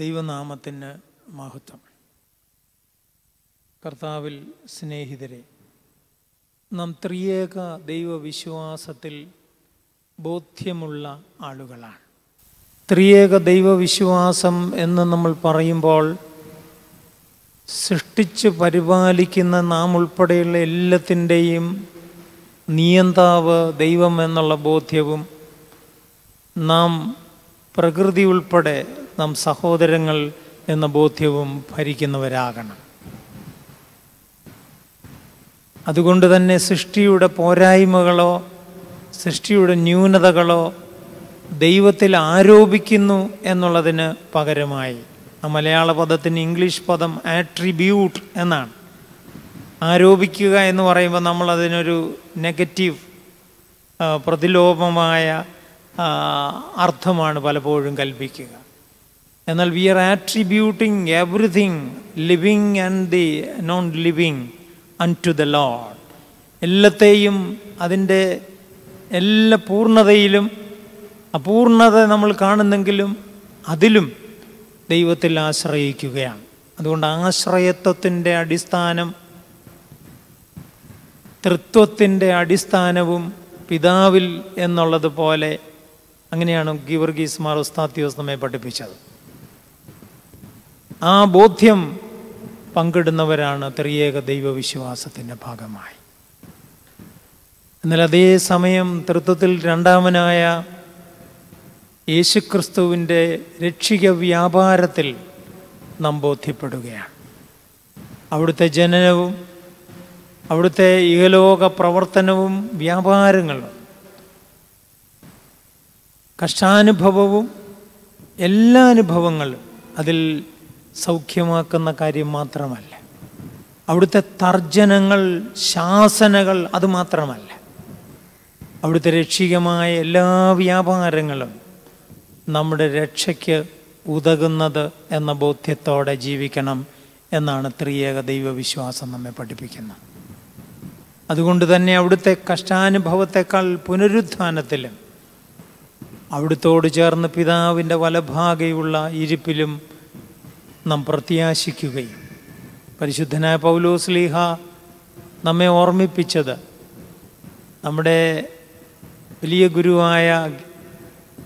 ദൈവനാമത്തിന് മഹത്വം. കർത്താവിൽ സ്നേഹിതരെ നാം ത്രിയേക ദൈവവിശ്വാസത്തിൽ ബോധ്യമുള്ള ആളുകളാണ്. ത്രിയേക ദൈവവിശ്വാസം എന്ന് നമ്മൾ പറയുമ്പോൾ സൃഷ്ടിച്ച് പരിപാലിക്കുന്ന നാം ഉൾപ്പെടെയുള്ള എല്ലാത്തിന്റെയും നിയന്താവ് ദൈവം എന്നുള്ള ബോധ്യവും നാം പ്രകൃതി ഉൾപ്പെടെ നാം സഹോദരങ്ങൾ എന്ന ബോധ്യവും ഭരിക്കുന്നവരാകണം. അതുകൊണ്ട് തന്നെ സൃഷ്ടിയുടെ പോരായ്മകളോ സൃഷ്ടിയുടെ ന്യൂനതകളോ ദൈവത്തിൽ ആരോപിക്കുന്നു എന്നുള്ളതിന് പകരമായി. ആ മലയാള പദത്തിന് ഇംഗ്ലീഷ് പദം ആട്രിബ്യൂട്ട് എന്നാണ്. ആരോപിക്കുക എന്ന് പറയുമ്പോൾ നമ്മൾ അതിനൊരു നെഗറ്റീവ് പ്രതിലോഭമായ അർത്ഥമാണ് പലപ്പോഴും കൽപ്പിക്കുക. എന്നാൽ we are attributing everything living and the non living unto the lord എല്ലാത്തെയും അതിന്റെ എല്ലാ പൂർണതയിലും അപൂർണത നമ്മൾ കാണുന്നെങ്കിലും അതിലും ദൈവത്തിൽ ആശ്രയിക്കുകയാണ്. അതുകൊണ്ട് ആശ്രയത്വത്തിന്റെ അടിസ്ഥാനം തൃത്വത്തിന്റെ അടിസ്ഥാനവും പിതാവിൽ എന്നുള്ളത് പോലെ അങ്ങനെയാണ് ഗീവർഗീസ് മാർ ഉസ്താത്തിയോസ് നമ്മെ പഠിപ്പിച്ചത്. ആ ബോധ്യം പങ്കിടുന്നവരാണ് ത്രിയേക ദൈവവിശ്വാസത്തിന്റെ ഭാഗമായി. എന്നാൽ അതേ സമയം തൃത്വത്തിൽ രണ്ടാമനായ യേശുക്രിസ്തുവിന്റെ രക്ഷിക വ്യാപാരത്തിൽ നാം ബോധ്യപ്പെടുകയാണ്. അവിടുത്തെ ജനനവും അവിടുത്തെ ഇഹലോക പ്രവർത്തനവും വ്യാപാരങ്ങളും കഷ്ടാനുഭവവും എല്ലാ അനുഭവങ്ങളും അതിൽ സൗഖ്യമാക്കുന്ന കാര്യം മാത്രമല്ല. അവിടുത്തെ തർജനങ്ങൾ ശാസനകൾ അത് മാത്രമല്ല. അവിടുത്തെ രക്ഷികമായ എല്ലാ വ്യാപാരങ്ങളും നമ്മുടെ രക്ഷയ്ക്ക് ഉതകുന്നത് എന്ന ബോധ്യത്തോടെ ജീവിക്കണം എന്നാണ് ത്രിയേക ദൈവവിശ്വാസം നമ്മെ പഠിപ്പിക്കുന്നത്. അതുകൊണ്ട് തന്നെ അവിടുത്തെ കഷ്ടാനുഭവത്തെക്കാൾ പുനരുത്ഥാനത്തിലും അവിടുത്തോട് ചേർന്ന് പിതാവിന്റെ വലഭാഗയുള്ള ഇരിപ്പിലും നാം പ്രത്യാശിക്കുകയും. പരിശുദ്ധനായ പൗലോസ്ലീഹ നമ്മെ ഓർമ്മിപ്പിച്ചത് നമ്മുടെ വലിയ ഗുരുവായ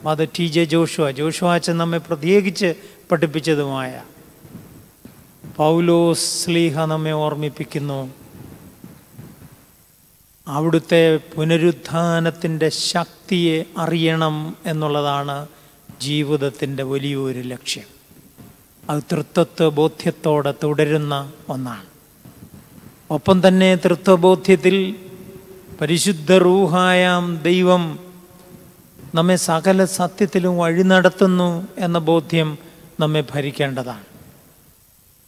മത ടി ജെ ജോഷുവ. ജോഷുവ അച്ഛൻ നമ്മെ പ്രത്യേകിച്ച് പഠിപ്പിച്ചതുമായ പൗലോസ് സ്ലീഹ നമ്മെ ഓർമ്മിപ്പിക്കുന്നു. അവിടുത്തെ പുനരുത്ഥാനത്തിന്റെ ശക്തിയെ അറിയണം എന്നുള്ളതാണ് ജീവിതത്തിന്റെ വലിയൊരു ലക്ഷ്യം. അത് തൃത്വത്വ ബോധ്യത്തോടെ തുടരുന്ന ഒന്നാണ്. ഒപ്പം തന്നെ തൃത്വബോധ്യത്തിൽ പരിശുദ്ധ റൂഹായാം ദൈവം നമ്മെ സകല സത്യത്തിലും വഴി നടത്തുന്നു എന്ന ബോധ്യം നമ്മെ ഭരിക്കേണ്ടതാണ്.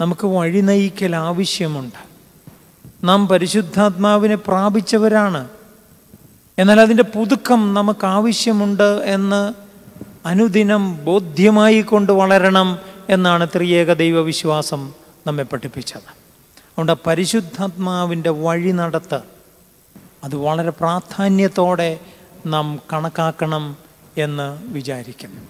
നമുക്ക് വഴി നയിക്കൽ ആവശ്യമുണ്ട്. നാം പരിശുദ്ധാത്മാവിനെ പ്രാപിച്ചവരാണ്. എന്നാൽ അതിന്റെ പുതുക്കം നമുക്ക് ആവശ്യമുണ്ട് എന്ന് അനുദിനം ബോധ്യമായി കൊണ്ട് വളരണം എന്നാണ് ത്രിയേക ദൈവവിശ്വാസം നമ്മെ പഠിപ്പിച്ചത്. അതുകൊണ്ട് പരിശുദ്ധാത്മാവിന്റെ വഴി നടത്ത് അത് വളരെ പ്രാധാന്യത്തോടെ നാം കണക്കാക്കണം എന്ന് വിചാരിക്കുന്നു.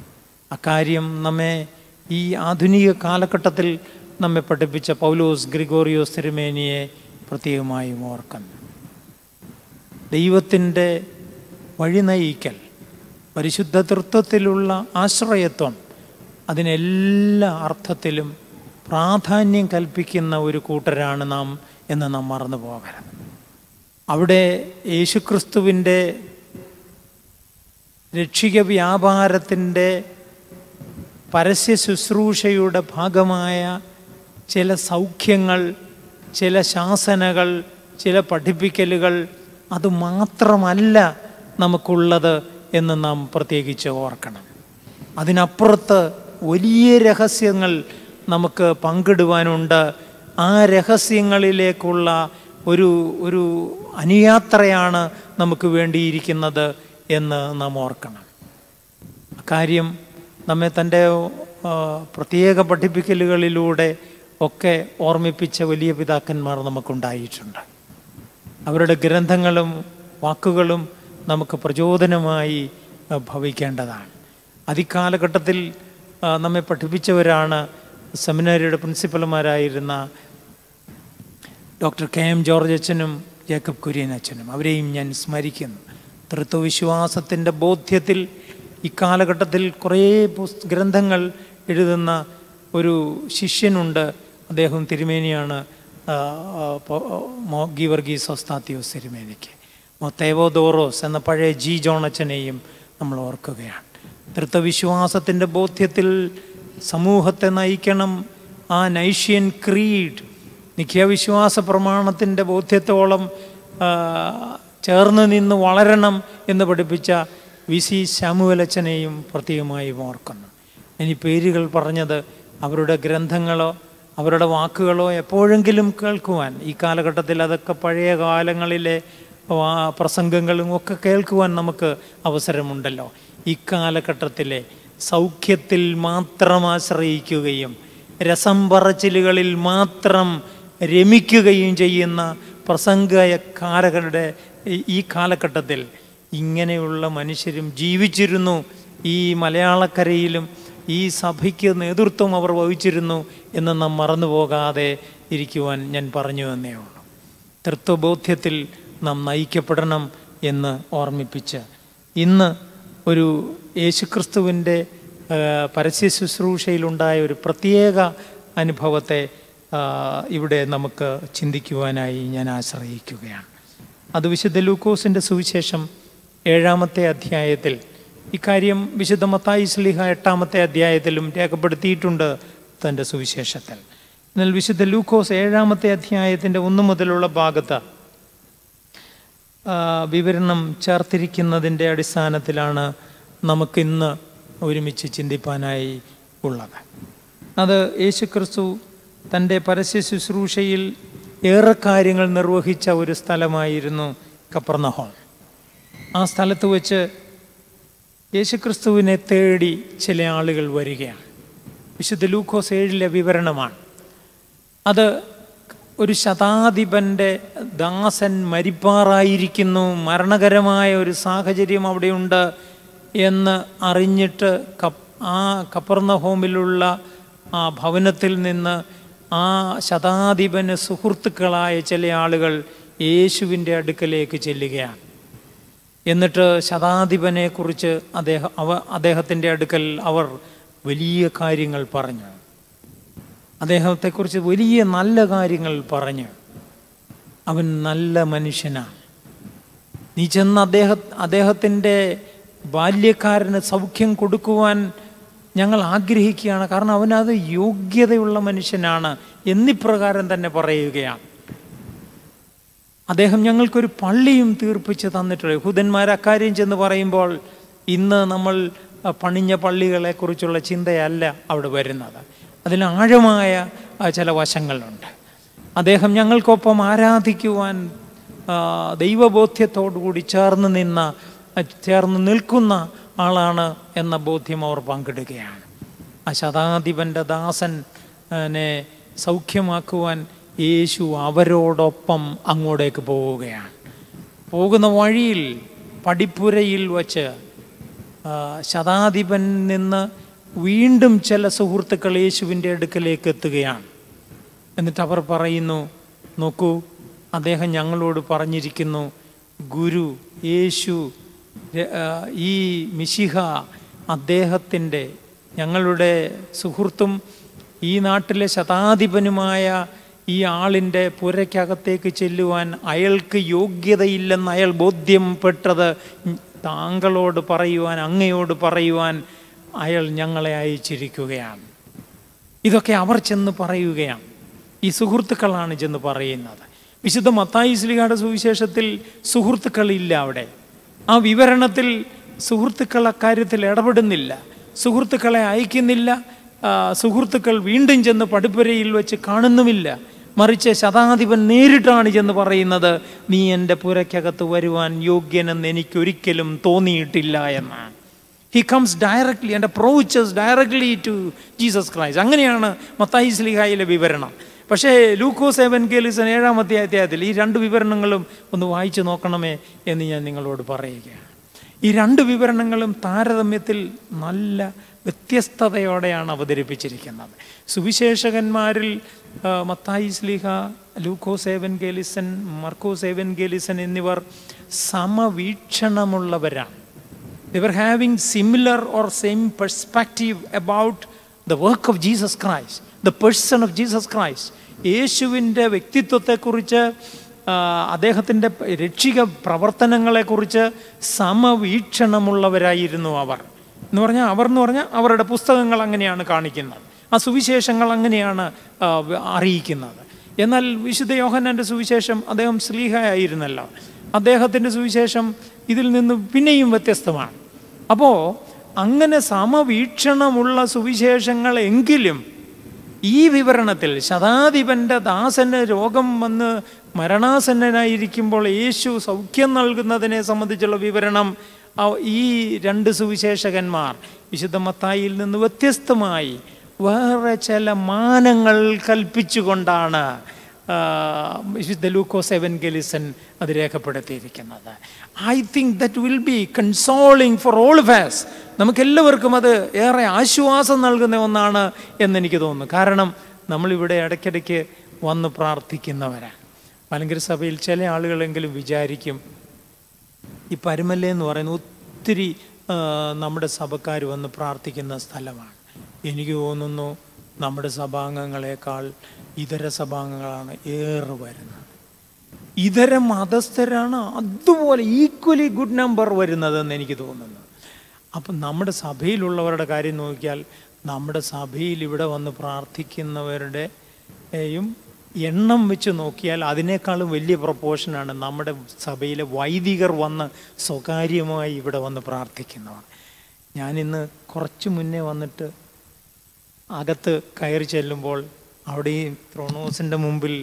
അക്കാര്യം നമ്മെ ഈ ആധുനിക കാലഘട്ടത്തിൽ നമ്മെ പഠിപ്പിച്ച പൗലോസ് ഗ്രിഗോറിയോസ് തിരുമേനിയെ പ്രത്യേകമായും ഓർക്കുന്നു. ദൈവത്തിന്റെ വഴി നയിക്കൽ പരിശുദ്ധ തൃത്വത്തിലുള്ള ആശ്രയത്വം അതിനെല്ലാ അർത്ഥത്തിലും പ്രാധാന്യം കൽപ്പിക്കുന്ന ഒരു കൂട്ടരാണ് നാം എന്ന് നാം മറന്നു പോകരുത് അവിടെ യേശുക്രിസ്തുവിന്റെ രക്ഷിക വ്യാപാരത്തിന്റെ പരസ്യ ശുശ്രൂഷയുടെ ഭാഗമായ ചില സൗഖ്യങ്ങൾ ചില ശാസനകൾ ചില പഠിപ്പിക്കലുകൾ അത് മാത്രമല്ല നമുക്കുള്ളത് എന്ന് നാം പ്രത്യേകിച്ച് ഓർക്കണം. അതിനപ്പുറത്ത് വലിയ രഹസ്യങ്ങൾ നമുക്ക് പങ്കിടുവാനുണ്ട്. ആ രഹസ്യങ്ങളിലേക്കുള്ള ഒരു ഒരു അനുയാത്രയാണ് നമുക്ക് വേണ്ടിയിരിക്കുന്നത് എന്ന് നാം ഓർക്കണം. കാര്യം നമ്മെ തന്റെ പ്രത്യേക പഠിപ്പിക്കലുകളിലൂടെ ഒക്കെ ഓർമ്മിപ്പിച്ച വലിയ പിതാക്കന്മാർ നമുക്കുണ്ടായിട്ടുണ്ട്. അവരുടെ ഗ്രന്ഥങ്ങളും വാക്കുകളും നമുക്ക് പ്രചോദനമായി ഭവിക്കേണ്ടതാണ്. അതിക്കാലഘട്ടത്തിൽ നമ്മെ പഠിപ്പിച്ചവരാണ് സെമിനാരിയുടെ പ്രിൻസിപ്പൽമാരായിരുന്ന ഡോക്ടർ കെ എം ജോർജ് അച്ഛനും ജേക്കബ് കുര്യൻ അച്ഛനും. അവരെയും ഞാൻ സ്മരിക്കുന്നു. തൃത്വവിശ്വാസത്തിന്റെ ബോധ്യത്തിൽ ഇക്കാലഘട്ടത്തിൽ കുറേ ഗ്രന്ഥങ്ങൾ എഴുതുന്ന ഒരു ശിഷ്യനുണ്ട്. അദ്ദേഹം തിരുമേനിയാണ് ഗീവർഗീസ് ഒസ്താത്തിയോസ് തിരുമേനിക്ക്. മൊത്തേവോ ദോറോസ് എന്ന പഴയ ജി ജോണച്ചനെയും നമ്മൾ ഓർക്കുകയാണ്. തൃത്വവിശ്വാസത്തിന്റെ ബോധ്യത്തിൽ സമൂഹത്തെ നയിക്കണം. ആ നൈഷ്യൻ ക്രീഡ് നിഖ്യവിശ്വാസ പ്രമാണത്തിന്റെ ബോധ്യത്തോളം ചേർന്ന് നിന്ന് വളരണം എന്ന് പഠിപ്പിച്ച വി സി ശാമുവലച്ചനെയും പ്രത്യേകമായി ഓർക്കുന്നു. ഇനി പേരുകൾ പറഞ്ഞത് അവരുടെ ഗ്രന്ഥങ്ങളോ അവരുടെ വാക്കുകളോ എപ്പോഴെങ്കിലും കേൾക്കുവാൻ ഈ കാലഘട്ടത്തിൽ അതൊക്കെ പഴയ കാലങ്ങളിലെ പ്രസംഗങ്ങളും ഒക്കെ കേൾക്കുവാൻ നമുക്ക് അവസരമുണ്ടല്ലോ. ഈ കാലഘട്ടത്തിലെ സൗഖ്യത്തിൽ മാത്രം ആശ്രയിക്കുകയും രസം പറച്ചിലുകളിൽ മാത്രം രമിക്കുകയും ചെയ്യുന്ന പ്രസംഗകാരകരുടെ ഈ കാലഘട്ടത്തിൽ ഇങ്ങനെയുള്ള മനുഷ്യരും ജീവിച്ചിരുന്നു. ഈ മലയാളക്കരയിലും ഈ സഭയ്ക്ക് നേതൃത്വം അവർ വഹിച്ചിരുന്നു എന്ന് നാം മറന്നു പോകാതെ ഇരിക്കുവാൻ ഞാൻ പറഞ്ഞു തന്നേ ഉള്ളൂ. തൃത്വബോധ്യത്തിൽ നാം നയിക്കപ്പെടണം എന്ന് ഓർമ്മിപ്പിച്ച് ഇന്ന് ഒരു യേശുക്രിസ്തുവിന്റെ പരസ്യ ശുശ്രൂഷയിലുണ്ടായ ഒരു പ്രത്യേക അനുഭവത്തെ ഇവിടെ നമുക്ക് ചിന്തിക്കുവാനായി ഞാൻ ആശ്രയിക്കുകയാണ്. അത് വിശുദ്ധ ലൂക്കോസിന്റെ സുവിശേഷം ഏഴാമത്തെ അധ്യായത്തിൽ ഇക്കാര്യം വിശുദ്ധ മത്തായി സ്ലിഹ എട്ടാമത്തെ അധ്യായത്തിലും രേഖപ്പെടുത്തിയിട്ടുണ്ട് തന്റെ സുവിശേഷത്തിൽ. എന്നാൽ വിശുദ്ധ ലൂക്കോസ് ഏഴാമത്തെ അധ്യായത്തിന്റെ ഒന്ന് മുതലുള്ള ഭാഗത്ത് വിവരണം ചേർത്തിരിക്കുന്നതിന്റെ അടിസ്ഥാനത്തിലാണ് നമുക്കിന്ന് ഒരുമിച്ച് ചിന്തിപ്പാനായി ഉള്ളത്. അത് യേശുക്രിസ്തു തന്റെ പരസ്യ ശുശ്രൂഷയിൽ ഏറെ കാര്യങ്ങൾ നിർവഹിച്ച ഒരു സ്ഥലമായിരുന്നു കപ്പർണഹോം ആ സ്ഥലത്ത് വെച്ച് യേശുക്രിസ്തുവിനെ തേടി ചില ആളുകൾ വരികയാണ്. വിശുദ്ധ ലൂക്കോസ് ഏഴിലെ വിവരണമാണ്. അത് ഒരു ശതാധിപന്റെ ദാസൻ മരിപ്പാറായിരിക്കുന്നു. മരണകരമായ ഒരു സാഹചര്യം അവിടെയുണ്ട് എന്ന് അറിഞ്ഞിട്ട് കപ് ആ കപ്പർന്ന ഹോമിലുള്ള ആ ഭവനത്തിൽ നിന്ന് ആ ശതാധിപന് സുഹൃത്തുക്കളായ ചില ആളുകൾ യേശുവിന്റെ അടുക്കലേക്ക് ചെല്ലുകയാണ്. എന്നിട്ട് ശതാധിപനെക്കുറിച്ച് അദ്ദേഹം അവ അദ്ദേഹത്തിന്റെ അടുക്കൽ അവർ വലിയ കാര്യങ്ങൾ പറഞ്ഞു. അദ്ദേഹത്തെക്കുറിച്ച് വലിയ നല്ല കാര്യങ്ങൾ പറഞ്ഞു. അവൻ നല്ല മനുഷ്യനാണ് നീ ചെന്ന് അദ്ദേഹ അദ്ദേഹത്തിന്റെ ബാല്യക്കാരന് സൗഖ്യം കൊടുക്കുവാൻ ഞങ്ങൾ ആഗ്രഹിക്കുകയാണ്. കാരണം അവനത് യോഗ്യതയുള്ള മനുഷ്യനാണ് എന്നിപ്രകാരം തന്നെ പറയുകയാണ് അദ്ദേഹം ഞങ്ങൾക്കൊരു പള്ളിയും തീർപ്പിച്ച് തന്നിട്ടുണ്ട്. ഹുദന്മാർ അക്കാര്യം ചെന്ന് പറയുമ്പോൾ ഇന്ന് നമ്മൾ പണിഞ്ഞ പള്ളികളെക്കുറിച്ചുള്ള ചിന്തയല്ല അവിടെ വരുന്നത്. അതിൽ ആഴമായ ചില വശങ്ങളുണ്ട്. അദ്ദേഹം ഞങ്ങൾക്കൊപ്പം ആരാധിക്കുവാൻ ദൈവബോധ്യത്തോടുകൂടി ചേർന്ന് നിന്ന ചേർന്ന് നിൽക്കുന്ന ആളാണ് എന്ന ബോധ്യം അവർ പങ്കിടുകയാണ്. ആ ശതാധിപന്റെ ദാസനെ സൗഖ്യമാക്കുവാൻ യേശു അവരോടൊപ്പം അങ്ങോട്ടേക്ക് പോവുകയാണ്. പോകുന്ന വഴിയിൽ പടിപ്പുരയിൽ വച്ച് ശതാധിപൻ നിന്ന് വീണ്ടും ചില സുഹൃത്തുക്കൾ യേശുവിന്റെ അടുക്കലേക്ക് എത്തുകയാണ്. എന്നിട്ട് അവർ പറയുന്നു നോക്കൂ അദ്ദേഹം ഞങ്ങളോട് പറഞ്ഞിരിക്കുന്നു ഗുരു യേശു ഈ മിശിഹ അദ്ദേഹത്തിന്റെ ഞങ്ങളുടെ സുഹൃത്തും ഈ നാട്ടിലെ ശതാധിപനുമായ ഈ ആളിന്റെ പുരയ്ക്കകത്തേക്ക് ചെല്ലുവാൻ അയാൾക്ക് യോഗ്യതയില്ലെന്ന് അയാൾ ബോധ്യപ്പെട്ടത് താങ്കളോട് പറയുവാൻ അങ്ങയോട് പറയുവാൻ അയാൾ ഞങ്ങളെ അയച്ചിരിക്കുകയാണ്. ഇതൊക്കെ അവർ ചെന്ന് പറയുകയാണ്. ഈ സുഹൃത്തുക്കളാണ് ചെന്ന് പറയുന്നത്. വിശുദ്ധ മത്തായി ശ്രീകാട് സുവിശേഷത്തിൽ സുഹൃത്തുക്കളില്ല അവിടെ. ആ വിവരണത്തിൽ സുഹൃത്തുക്കൾ അക്കാര്യത്തിൽ ഇടപെടുന്നില്ല. സുഹൃത്തുക്കളെ അയക്കുന്നില്ല. സുഹൃത്തുക്കൾ വീണ്ടും ചെന്ന് പടിപ്പുരയിൽ വെച്ച് കാണുന്നുമില്ല. മറിച്ച് ശതാധിപൻ നേരിട്ടാണ് ചെന്ന് പറയുന്നത് നീ എന്റെ പുരയ്ക്കകത്ത് വരുവാൻ യോഗ്യനെന്ന് എനിക്കൊരിക്കലും തോന്നിയിട്ടില്ല എന്നാണ്. He comes directly and approaches directly to Jesus Christ അങ്ങനെയാണ് മത്തായി സ്ലിഹായിലെ വിവരണം. പക്ഷേ ലൂക്കോസ് എവൻഗേലിസൻ ഏഴാമത്തെ അധ്യായത്തിൽ ഈ രണ്ട് വിവരണങ്ങളും ഒന്ന് വായിച്ചു നോക്കണമേ എന്ന് ഞാൻ നിങ്ങളോട് പറയുകയാണ്. ഈ രണ്ട് വിവരണങ്ങളും താരതമ്യത്തിൽ നല്ല വ്യത്യസ്തതയോടെയാണ് അവതരിപ്പിച്ചിരിക്കുന്നത്. സുവിശേഷകന്മാരിൽ മത്തായി സ്ലിഹ ലൂക്കോസ് ഏവൻ ഗേലിസൻ മർക്കോസ് ഏവൻ ഗേലിസൻ എന്നിവർ സമവീക്ഷണമുള്ളവരാണ്. They were having similar or same perspective about the work of Jesus Christ, the person of Jesus Christ. യേശുവിന്റെ വ്യക്തിത്വത്തെക്കുറിച്ച് അദ്ദേഹത്തിന്റെ രക്ഷിക പ്രവർത്തനങ്ങളെക്കുറിച്ച് സമവീക്ഷണമുള്ളവരായിരുന്നു അവർ. എന്ന് പറഞ്ഞാൽ അവർ എന്ന് പറഞ്ഞാൽ അവരുടെ പുസ്തകങ്ങൾ അങ്ങനെയാണ് കാണിക്കുന്നത്. ആ സുവിശേഷങ്ങൾ അങ്ങനെയാണ് അറിയിക്കുന്നത്. എന്നാൽ വിശുദ്ധ യോഹന്നാന്റെ സുവിശേഷം അദ്ദേഹം സ്ലീഹയായിരുന്നല്ലോ അദ്ദേഹത്തിന്റെ സുവിശേഷം ഇതിൽ നിന്ന് പിന്നെയും വ്യത്യസ്തമാണ്. അപ്പോൾ അങ്ങനെ സമവീക്ഷണമുള്ള സുവിശേഷങ്ങൾ എങ്കിലും ഈ വിവരണത്തിൽ ശതാധിപന്റെ ദാസന് രോഗം വന്ന് മരണാസന്നനായിരിക്കുമ്പോൾ യേശു സൗഖ്യം നൽകുന്നതിനെ സംബന്ധിച്ചുള്ള വിവരണം ഈ രണ്ട് സുവിശേഷകന്മാർ വിശുദ്ധ മത്തായിൽ നിന്ന് വ്യത്യസ്തമായി വേറെ ചില മാനങ്ങൾ കൽപ്പിച്ചുകൊണ്ടാണ് വിശുദ്ധ ലൂക്കോസ് എവൻഗലിസൻ അത് രേഖപ്പെടുത്തിയിരിക്കുന്നത്. I think that will be consoling for all ഫാസ് നമുക്കെല്ലാവർക്കും അത് ഏറെ ആശ്വാസം നൽകുന്ന ഒന്നാണ് എന്നെനിക്ക് തോന്നുന്നു. കാരണം നമ്മളിവിടെ ഇടയ്ക്കിടയ്ക്ക് വന്ന് പ്രാർത്ഥിക്കുന്നവരാണ് മലങ്കര സഭയിൽ ചില ആളുകളെങ്കിലും വിചാരിക്കും ഈ പരുമല്ല എന്ന് പറയുന്ന ഒത്തിരി നമ്മുടെ സഭക്കാർ വന്ന് പ്രാർത്ഥിക്കുന്ന സ്ഥലമാണ്. എനിക്ക് തോന്നുന്നു നമ്മുടെ സഭാംഗങ്ങളെക്കാൾ ഇതര സഭാംഗങ്ങളാണ് ഏറെ വരുന്നത്. ഇതര മതസ്ഥരാണ് അതുപോലെ ഈക്വലി ഗുഡ് നമ്പർ വരുന്നതെന്ന് എനിക്ക് തോന്നുന്നു. അപ്പം നമ്മുടെ സഭയിലുള്ളവരുടെ കാര്യം നോക്കിയാൽ നമ്മുടെ സഭയിൽ ഇവിടെ വന്ന് പ്രാർത്ഥിക്കുന്നവരുടെയും എണ്ണം വെച്ച് നോക്കിയാൽ അതിനേക്കാളും വലിയ പ്രപ്പോർഷനാണ് നമ്മുടെ സഭയിലെ വൈദികർ വന്ന് സ്വകാര്യമായി ഇവിടെ വന്ന് പ്രാർത്ഥിക്കുന്നവർ. ഞാനിന്ന് കുറച്ച് മുന്നേ വന്നിട്ട് അകത്ത് കയറി ചെല്ലുമ്പോൾ അവിടെ ഈ ത്രോണോസിന്റെ മുമ്പിൽ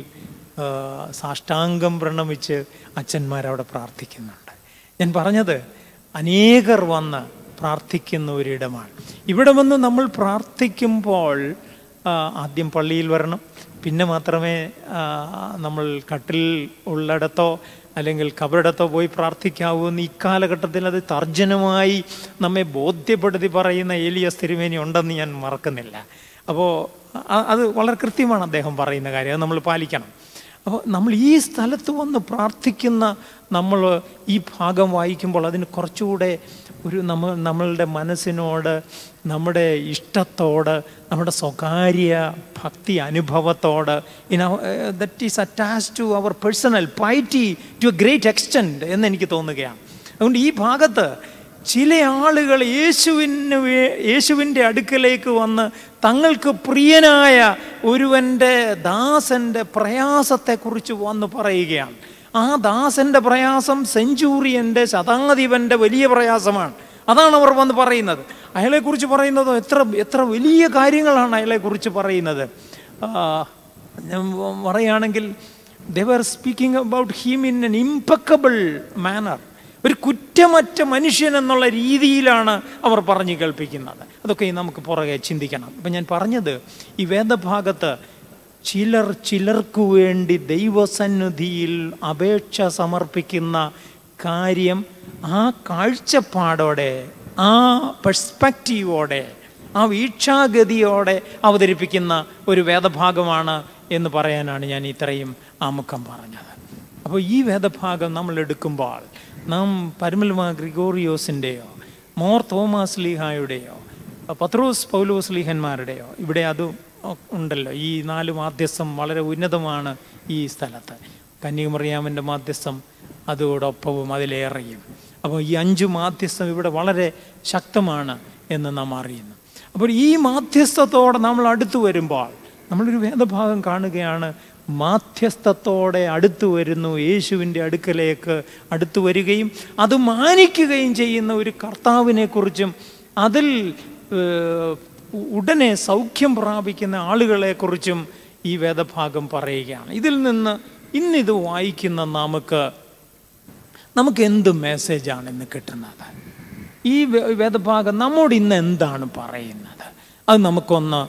സാഷ്ടാംഗം പ്രണമിച്ച് അച്ഛന്മാരവിടെ പ്രാർത്ഥിക്കുന്നുണ്ട്. ഞാൻ പറഞ്ഞത് അനേകർ വന്ന് പ്രാർത്ഥിക്കുന്ന ഒരിടമാണ്. ഇവിടെ വന്ന് നമ്മൾ പ്രാർത്ഥിക്കുമ്പോൾ ആദ്യം പള്ളിയിൽ വരണം. പിന്നെ മാത്രമേ നമ്മൾ കട്ടിൽ ഉള്ളിടത്തോ അല്ലെങ്കിൽ കബറിടത്തോ പോയി പ്രാർത്ഥിക്കാവൂ എന്ന് ഇക്കാലഘട്ടത്തിൽ അത് തർജനമായി നമ്മെ ബോധ്യപ്പെടുത്തി പറയുന്ന ഏലിയ തിരുമേനി ഉണ്ടെന്ന് ഞാൻ മറക്കുന്നില്ല. അപ്പോൾ അത് വളരെ കൃത്യമാണ് അദ്ദേഹം പറയുന്ന കാര്യം. അത് നമ്മൾ പാലിക്കണം. അപ്പോൾ നമ്മൾ ഈ സ്ഥലത്ത് വന്ന് പ്രാർത്ഥിക്കുന്ന നമ്മൾ ഈ ഭാഗം വായിക്കുമ്പോൾ അതിന് കുറച്ചുകൂടെ ഒരു നമ്മൾ നമ്മളുടെ മനസ്സിനോട് നമ്മുടെ ഇഷ്ടത്തോട് നമ്മുടെ സ്വകാര്യ ഭക്തി അനുഭവത്തോട് in that is attach to our personal piety to a great extent എന്ന് എനിക്ക് തോന്നുകയാണ്. അതുകൊണ്ട് ഈ ഭാഗത്ത് ചില ആളുകൾ യേശുവിന് യേശുവിന്റെ അടുക്കലേക്ക് വന്ന് തങ്ങൾക്ക് പ്രിയനായ ഒരുവന്റെ ദാസന്റെ പ്രയാസത്തെക്കുറിച്ച് വന്ന് പറയുകയാണ്. ആ ദാസന്റെ പ്രയാസം സെഞ്ചൂറിയന്റെ ശതാധിപന്റെ വലിയ പ്രയാസമാണ്. അതാണ് അവർ വന്ന് പറയുന്നത്. അയാളെക്കുറിച്ച് പറയുന്നത് എത്ര എത്ര വലിയ കാര്യങ്ങളാണ് അയാളെക്കുറിച്ച് പറയുന്നത്. പറയുകയാണെങ്കിൽ they're speaking about him in an impeccable manner ഒരു കുറ്റമറ്റ മനുഷ്യൻ എന്നുള്ള രീതിയിലാണ് അവർ പറഞ്ഞു കേൾപ്പിക്കുന്നത്. അതൊക്കെ നമുക്ക് പുറകെ ചിന്തിക്കണം. അപ്പം ഞാൻ പറഞ്ഞത് ഈ വേദഭാഗത്ത് ചിലർ ചിലർക്കു വേണ്ടി ദൈവസന്നിധിയിൽ അപേക്ഷ സമർപ്പിക്കുന്ന കാര്യം ആ കാഴ്ചപ്പാടോടെ ആ പെർസ്പെക്റ്റീവോടെ ആ വീക്ഷാഗതിയോടെ അവതരിപ്പിക്കുന്ന ഒരു വേദഭാഗമാണ് എന്ന് പറയാനാണ് ഞാൻ ഇത്രയും ആമുഖം പറഞ്ഞത്. അപ്പോൾ ഈ വേദഭാഗം നമ്മൾ എടുക്കുമ്പോൾ നാം പരമൽമ ഗ്രിഗോറിയോസിന്റെയോ മോർ തോമാസ് ലീഹായുടെയോ പത്രോസ് പൗലോസ് ലീഹന്മാരുടെയോ ഇവിടെ അത് ഉണ്ടല്ലോ. ഈ നാല് മാധ്യസ്ഥം വളരെ ഉന്നതമാണ് ഈ സ്ഥലത്ത്. കന്യകുമറിയാമന്റെ മാധ്യസ്ഥം അതോടൊപ്പവും അതിലേറെയും. അപ്പോൾ ഈ അഞ്ച് മാധ്യസ്ഥം ഇവിടെ വളരെ ശക്തമാണ് എന്ന് നാം അറിയുന്നു. അപ്പോൾ ഈ മാധ്യസ്ഥത്തോടെ നമ്മൾ അടുത്തു വരുമ്പോൾ നമ്മളൊരു വേദഭാഗം കാണുകയാണ് മാധ്യസ്ഥത്തോടെ അടുത്തു വരുന്നു യേശുവിന്റെ അടുക്കലേക്ക് അടുത്തു വരികയും അത് മാനിക്കുകയും ചെയ്യുന്ന ഒരു കർത്താവിനെക്കുറിച്ചും അതിൽ ഉടനെ സൗഖ്യം പ്രാപിക്കുന്ന ആളുകളെക്കുറിച്ചും ഈ വേദഭാഗം പറയുകയാണ്. ഇതിൽ നിന്ന് ഇന്നിത് വായിക്കുന്ന നമുക്ക് നമുക്ക് എന്ത് മെസ്സേജാണ് ഇന്ന് കിട്ടുന്നത്? ഈ വേദഭാഗം നമ്മോട് ഇന്ന് എന്താണ് പറയുന്നത്? അത് നമുക്കൊന്ന്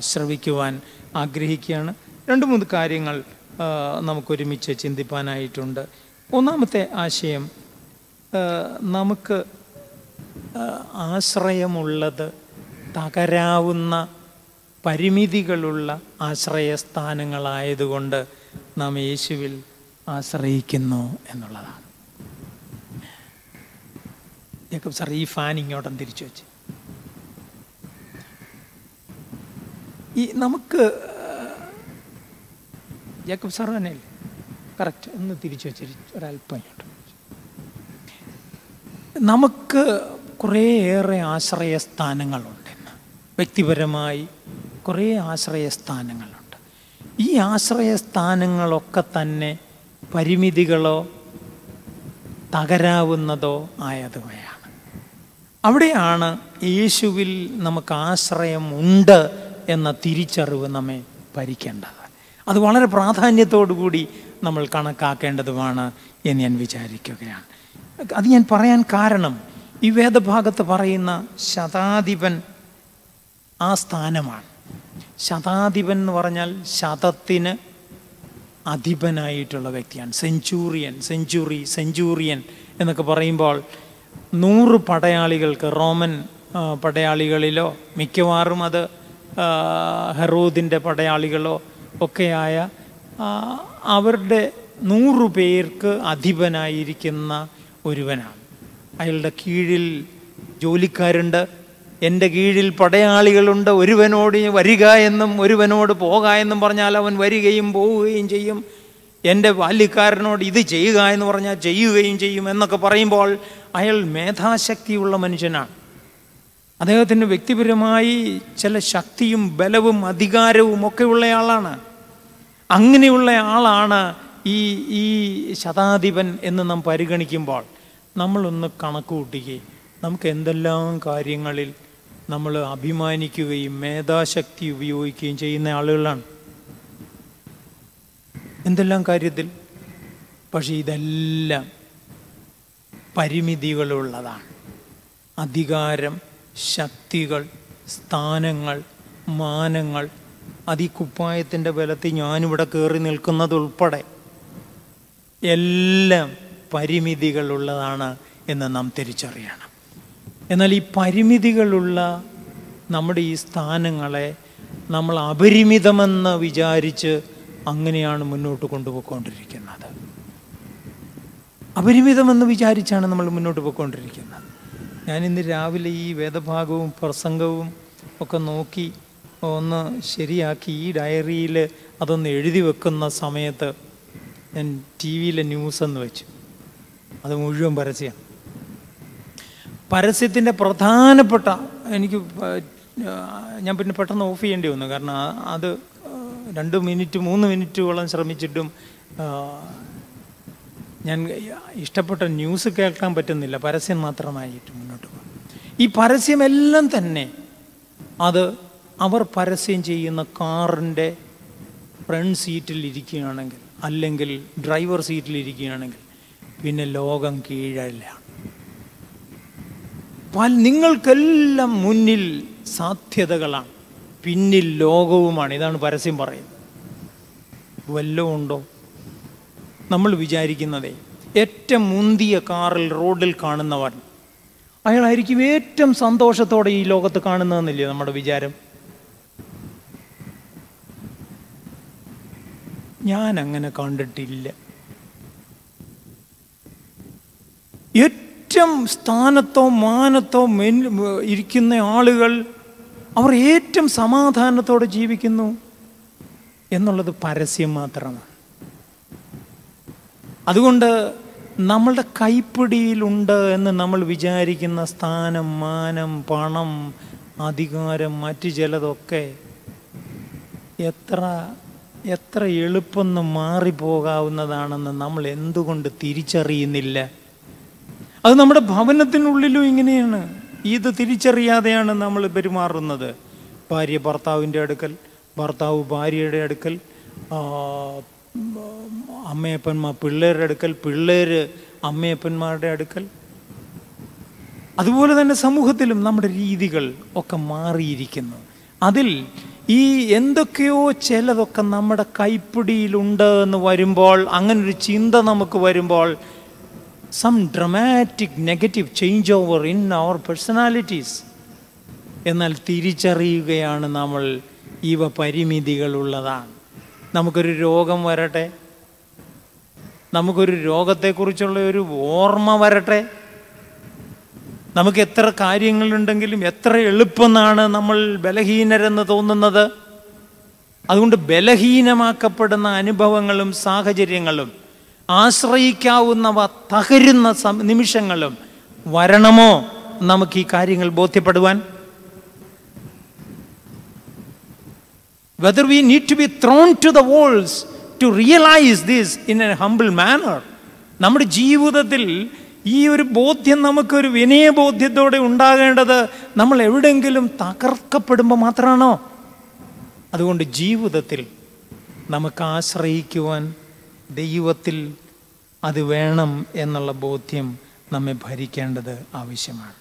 ശ്രവിക്കുവാൻ ആഗ്രഹിക്കുകയാണ്. രണ്ട് മൂന്ന് കാര്യങ്ങൾ നമുക്കൊരുമിച്ച് ചിന്തിപ്പാനായിട്ടുണ്ട്. ഒന്നാമത്തെ ആശയം നമുക്ക് ആശ്രയമുള്ളത് തകരാവുന്ന പരിമിതികളുള്ള ആശ്രയസ്ഥാനങ്ങളായതുകൊണ്ട് നാം യേശുവിൽ ആശ്രയിക്കുന്നു എന്നുള്ളതാണ്. ജേക്കബ് സാർ ഈ ഫാൻ ഇങ്ങോട്ടം തിരിച്ചു വെച്ച്. ഈ നമുക്ക് ജേക്കബ് സാർ തന്നെയല്ലേ? കറക്റ്റ് ഒന്ന് തിരിച്ചു വെച്ചിരി ഒരല്പം ഇങ്ങോട്ട് നമുക്ക് കുറേയേറെ ആശ്രയസ്ഥാനങ്ങളുണ്ട് വ്യക്തിപരമായി കുറേ ആശ്രയസ്ഥാനങ്ങളുണ്ട് ഈ ആശ്രയസ്ഥാനങ്ങളൊക്കെ തന്നെ പരിമിതികളോ തകരാവുന്നതോ ആയതുവയാണ്. അവിടെയാണ് യേശുവിൽ നമുക്ക് ആശ്രയം ഉണ്ട് എന്ന തിരിച്ചറിവ് നമ്മെ ഭരിക്കേണ്ടത്. അത് വളരെ പ്രാധാന്യത്തോടു കൂടി നമ്മൾ കണക്കാക്കേണ്ടതുമാണ് എന്ന് ഞാൻ വിചാരിക്കുകയാണ്. അത് ഞാൻ പറയാൻ കാരണം ഈ വേദഭാഗത്ത് പറയുന്ന ശതാധിപൻ ആ സ്ഥാനമാണ്. ശതാധിപൻ എന്ന് പറഞ്ഞാൽ ശതത്തിന് അധിപനായിട്ടുള്ള വ്യക്തിയാണ്. സെഞ്ചൂറിയൻ സെഞ്ചുറി സെഞ്ചൂറിയൻ എന്നൊക്കെ പറയുമ്പോൾ നൂറ് പടയാളികൾക്ക് റോമൻ പടയാളികളിലോ മിക്കവാറും അത് ഹെറോദിന്റെ പടയാളികളോ ഒക്കെയായ അവരുടെ നൂറു പേർക്ക് അധിപനായിരിക്കുന്ന ഒരുവനാണ്. അയാളുടെ കീഴിൽ ജോലിക്കാരുണ്ട്. എന്റെ കീഴിൽ പടയാളികളുണ്ട്. ഒരുവനോട് വരിക എന്നും ഒരുവനോട് പോക എന്നും പറഞ്ഞാൽ അവൻ വരികയും പോവുകയും ചെയ്യും. എന്റെ ബാല്യക്കാരനോട് ഇത് ചെയ്യുക എന്ന് പറഞ്ഞാൽ ചെയ്യുകയും ചെയ്യും എന്നൊക്കെ പറയുമ്പോൾ അയാൾ മേധാശക്തിയുള്ള മനുഷ്യനാണ്. അദ്ദേഹത്തിന് വ്യക്തിപരമായി ചില ശക്തിയും ബലവും അധികാരവും ഒക്കെ ഉള്ളയാളാണ് അങ്ങനെയുള്ള ആളാണ് ഈ ഈ ശതാധിപൻ എന്ന് നാം പരിഗണിക്കുമ്പോൾ നമ്മളൊന്ന് കണക്ക് കൂട്ടുകയും നമുക്ക് എന്തെല്ലാം കാര്യങ്ങളിൽ നമ്മൾ അഭിമാനിക്കുകയും മേധാശക്തി ഉപയോഗിക്കുകയും ചെയ്യുന്ന ആളുകളാണ്. എന്തെല്ലാം കാര്യത്തിൽ? പക്ഷെ ഇതെല്ലാം പരിമിതികളുള്ളതാണ്. അധികാരം ശക്തികൾ സ്ഥാനങ്ങൾ മാനങ്ങൾ അത് ഈ കുപ്പായത്തിന്റെ ബലത്തിൽ ഞാനിവിടെ കയറി നിൽക്കുന്നത് ഉൾപ്പെടെ എല്ലാം പരിമിതികളുള്ളതാണ് എന്ന് നാം തിരിച്ചറിയണം. എന്നാൽ ഈ പരിമിതികളുള്ള നമ്മുടെ ഈ സ്ഥാനങ്ങളെ നമ്മൾ അപരിമിതമെന്ന് വിചാരിച്ച് അങ്ങനെയാണ് മുന്നോട്ട് കൊണ്ടുപോയിക്കൊണ്ടിരിക്കുന്നത്. അപരിമിതമെന്ന് വിചാരിച്ചാണ് നമ്മൾ മുന്നോട്ട് പോയിക്കൊണ്ടിരിക്കുന്നത്. ഞാൻ ഇന്ന് രാവിലെ ഈ വേദഭാഗവും പ്രസംഗവും ഒക്കെ നോക്കി ഒന്ന് ശരിയാക്കി. ഈ ഡയറിയിൽ അതൊന്ന് എഴുതി വെക്കുന്ന സമയത്ത് ഞാൻ ടി വിയിലെ ന്യൂസ് എന്ന് വെച്ചു. അത് മുഴുവൻ പരസ്യമാണ് പരസ്യത്തിന്റെ പ്രധാനപ്പെട്ട എനിക്ക് ഞാൻ പിന്നെ പെട്ടെന്ന് ഓഫ് ചെയ്യേണ്ടി വന്നു. കാരണം അത് രണ്ട് മിനിറ്റ് മൂന്ന് മിനിറ്റോളം ശ്രമിച്ചിട്ടും ഞാൻ ഇഷ്ടപ്പെട്ട ന്യൂസ് കേൾക്കാൻ പറ്റുന്നില്ല. പരസ്യം മാത്രമായിട്ട് മുന്നോട്ട് പോകും ഈ പരസ്യമെല്ലാം തന്നെ അത് അവർ പരസ്യം ചെയ്യുന്ന കാറിന്റെ ഫ്രണ്ട് സീറ്റിൽ ഇരിക്കുകയാണെങ്കിൽ അല്ലെങ്കിൽ ഡ്രൈവർ സീറ്റിൽ ഇരിക്കുകയാണെങ്കിൽ പിന്നെ ലോകം കീഴല്ല. പല നിങ്ങൾക്കെല്ലാം മുന്നിൽ സാധ്യതകളാണ്. പിന്നിൽ ലോകവുമാണ്. ഇതാണ് പരസ്യം പറയുന്നത്. വല്ലതും ഉണ്ടോ? നമ്മൾ വിചാരിക്കുന്നതേ ഏറ്റവും മുന്തിയ കാറിൽ റോഡിൽ കാണുന്നവൻ. അയാളായിരിക്കും ഏറ്റവും സന്തോഷത്തോടെ ഈ ലോകത്ത് കാണുന്നതെന്നില്ലേ നമ്മുടെ വിചാരം? ഞാൻ അങ്ങനെ കണ്ടിട്ടില്ല. ഏറ്റവും സ്ഥാനത്തോ മാനത്തോ മെൻ ഇരിക്കുന്ന ആളുകൾ അവർ ഏറ്റവും സമാധാനത്തോടെ ജീവിക്കുന്നു എന്നുള്ളത് പരസ്യം മാത്രമാണ്. അതുകൊണ്ട് നമ്മളുടെ കൈപ്പിടിയിലുണ്ട് എന്ന് നമ്മൾ വിചാരിക്കുന്ന സ്ഥാനം മാനം പണം അധികാരം മറ്റു ചിലതൊക്കെ എത്ര എത്ര എളുപ്പമെന്ന് മാറിപ്പോകാവുന്നതാണെന്ന് നമ്മൾ എന്തുകൊണ്ട് തിരിച്ചറിയുന്നില്ല? അത് നമ്മുടെ ഭവനത്തിനുള്ളിലും ഇങ്ങനെയാണ്. ഇത് തിരിച്ചറിയാതെയാണ് നമ്മൾ പെരുമാറുന്നത്. ഭാര്യ ഭർത്താവിന്റെ അടുക്കൽ ഭർത്താവ് ഭാര്യയുടെ അടുക്കൽ അമ്മയപ്പന്മാർ പിള്ളേരുടെ അടുക്കൽ പിള്ളേർ അമ്മയപ്പന്മാരുടെ അടുക്കൽ. അതുപോലെ തന്നെ സമൂഹത്തിലും നമ്മുടെ രീതികൾ ഒക്കെ മാറിയിരിക്കുന്നു. അതിൽ ഈ എന്തൊക്കെയോ ചിലതൊക്കെ നമ്മുടെ കൈപ്പിടിയിലുണ്ട് എന്ന് വരുമ്പോൾ അങ്ങനൊരു ചിന്ത നമുക്ക് വരുമ്പോൾ some dramatic negative change over in our personalities എന്നാൽ തിരിച്ചറിയുകയാണ് നമ്മൾ ഇവ പരിമിതികളുള്ളതാണ്. നമുക്കൊരു രോഗം വരട്ടെ. നമുക്കൊരു രോഗത്തെക്കുറിച്ചുള്ള ഒരു ഓർമ്മ വരട്ടെ. നമുക്ക് എത്ര കാര്യങ്ങളുണ്ടെങ്കിലും എത്ര എളുപ്പമെന്നാണ് നമ്മൾ ബലഹീനരെന്ന് തോന്നുന്നത്. അതുകൊണ്ട് ബലഹീനമാക്കപ്പെടുന്ന അനുഭവങ്ങളും സാഹചര്യങ്ങളും ആശ്രയിക്കാവുന്നവ തകരുന്ന നിമിഷങ്ങളും വരണമോ നമുക്ക് ഈ കാര്യങ്ങൾ ബോധ്യപ്പെടുവാൻ? Whether we need to be thrown to the walls to realise this in a humble manner നമ്മുടെ ജീവിതത്തിൽ ഈ ഒരു ബോധ്യം നമുക്കൊരു വിനയബോധ്യത്തോടെ ഉണ്ടാകേണ്ടത് നമ്മൾ എവിടെയെങ്കിലും തകർക്കപ്പെടുമ്പോൾ മാത്രമാണോ? അതുകൊണ്ട് ജീവിതത്തിൽ നമുക്ക് ആശ്രയിക്കുവാൻ ദൈവത്തിൽ അത് വേണം എന്നുള്ള ബോധ്യം നമ്മെ ഭരിക്കേണ്ടത് ആവശ്യമാണ്.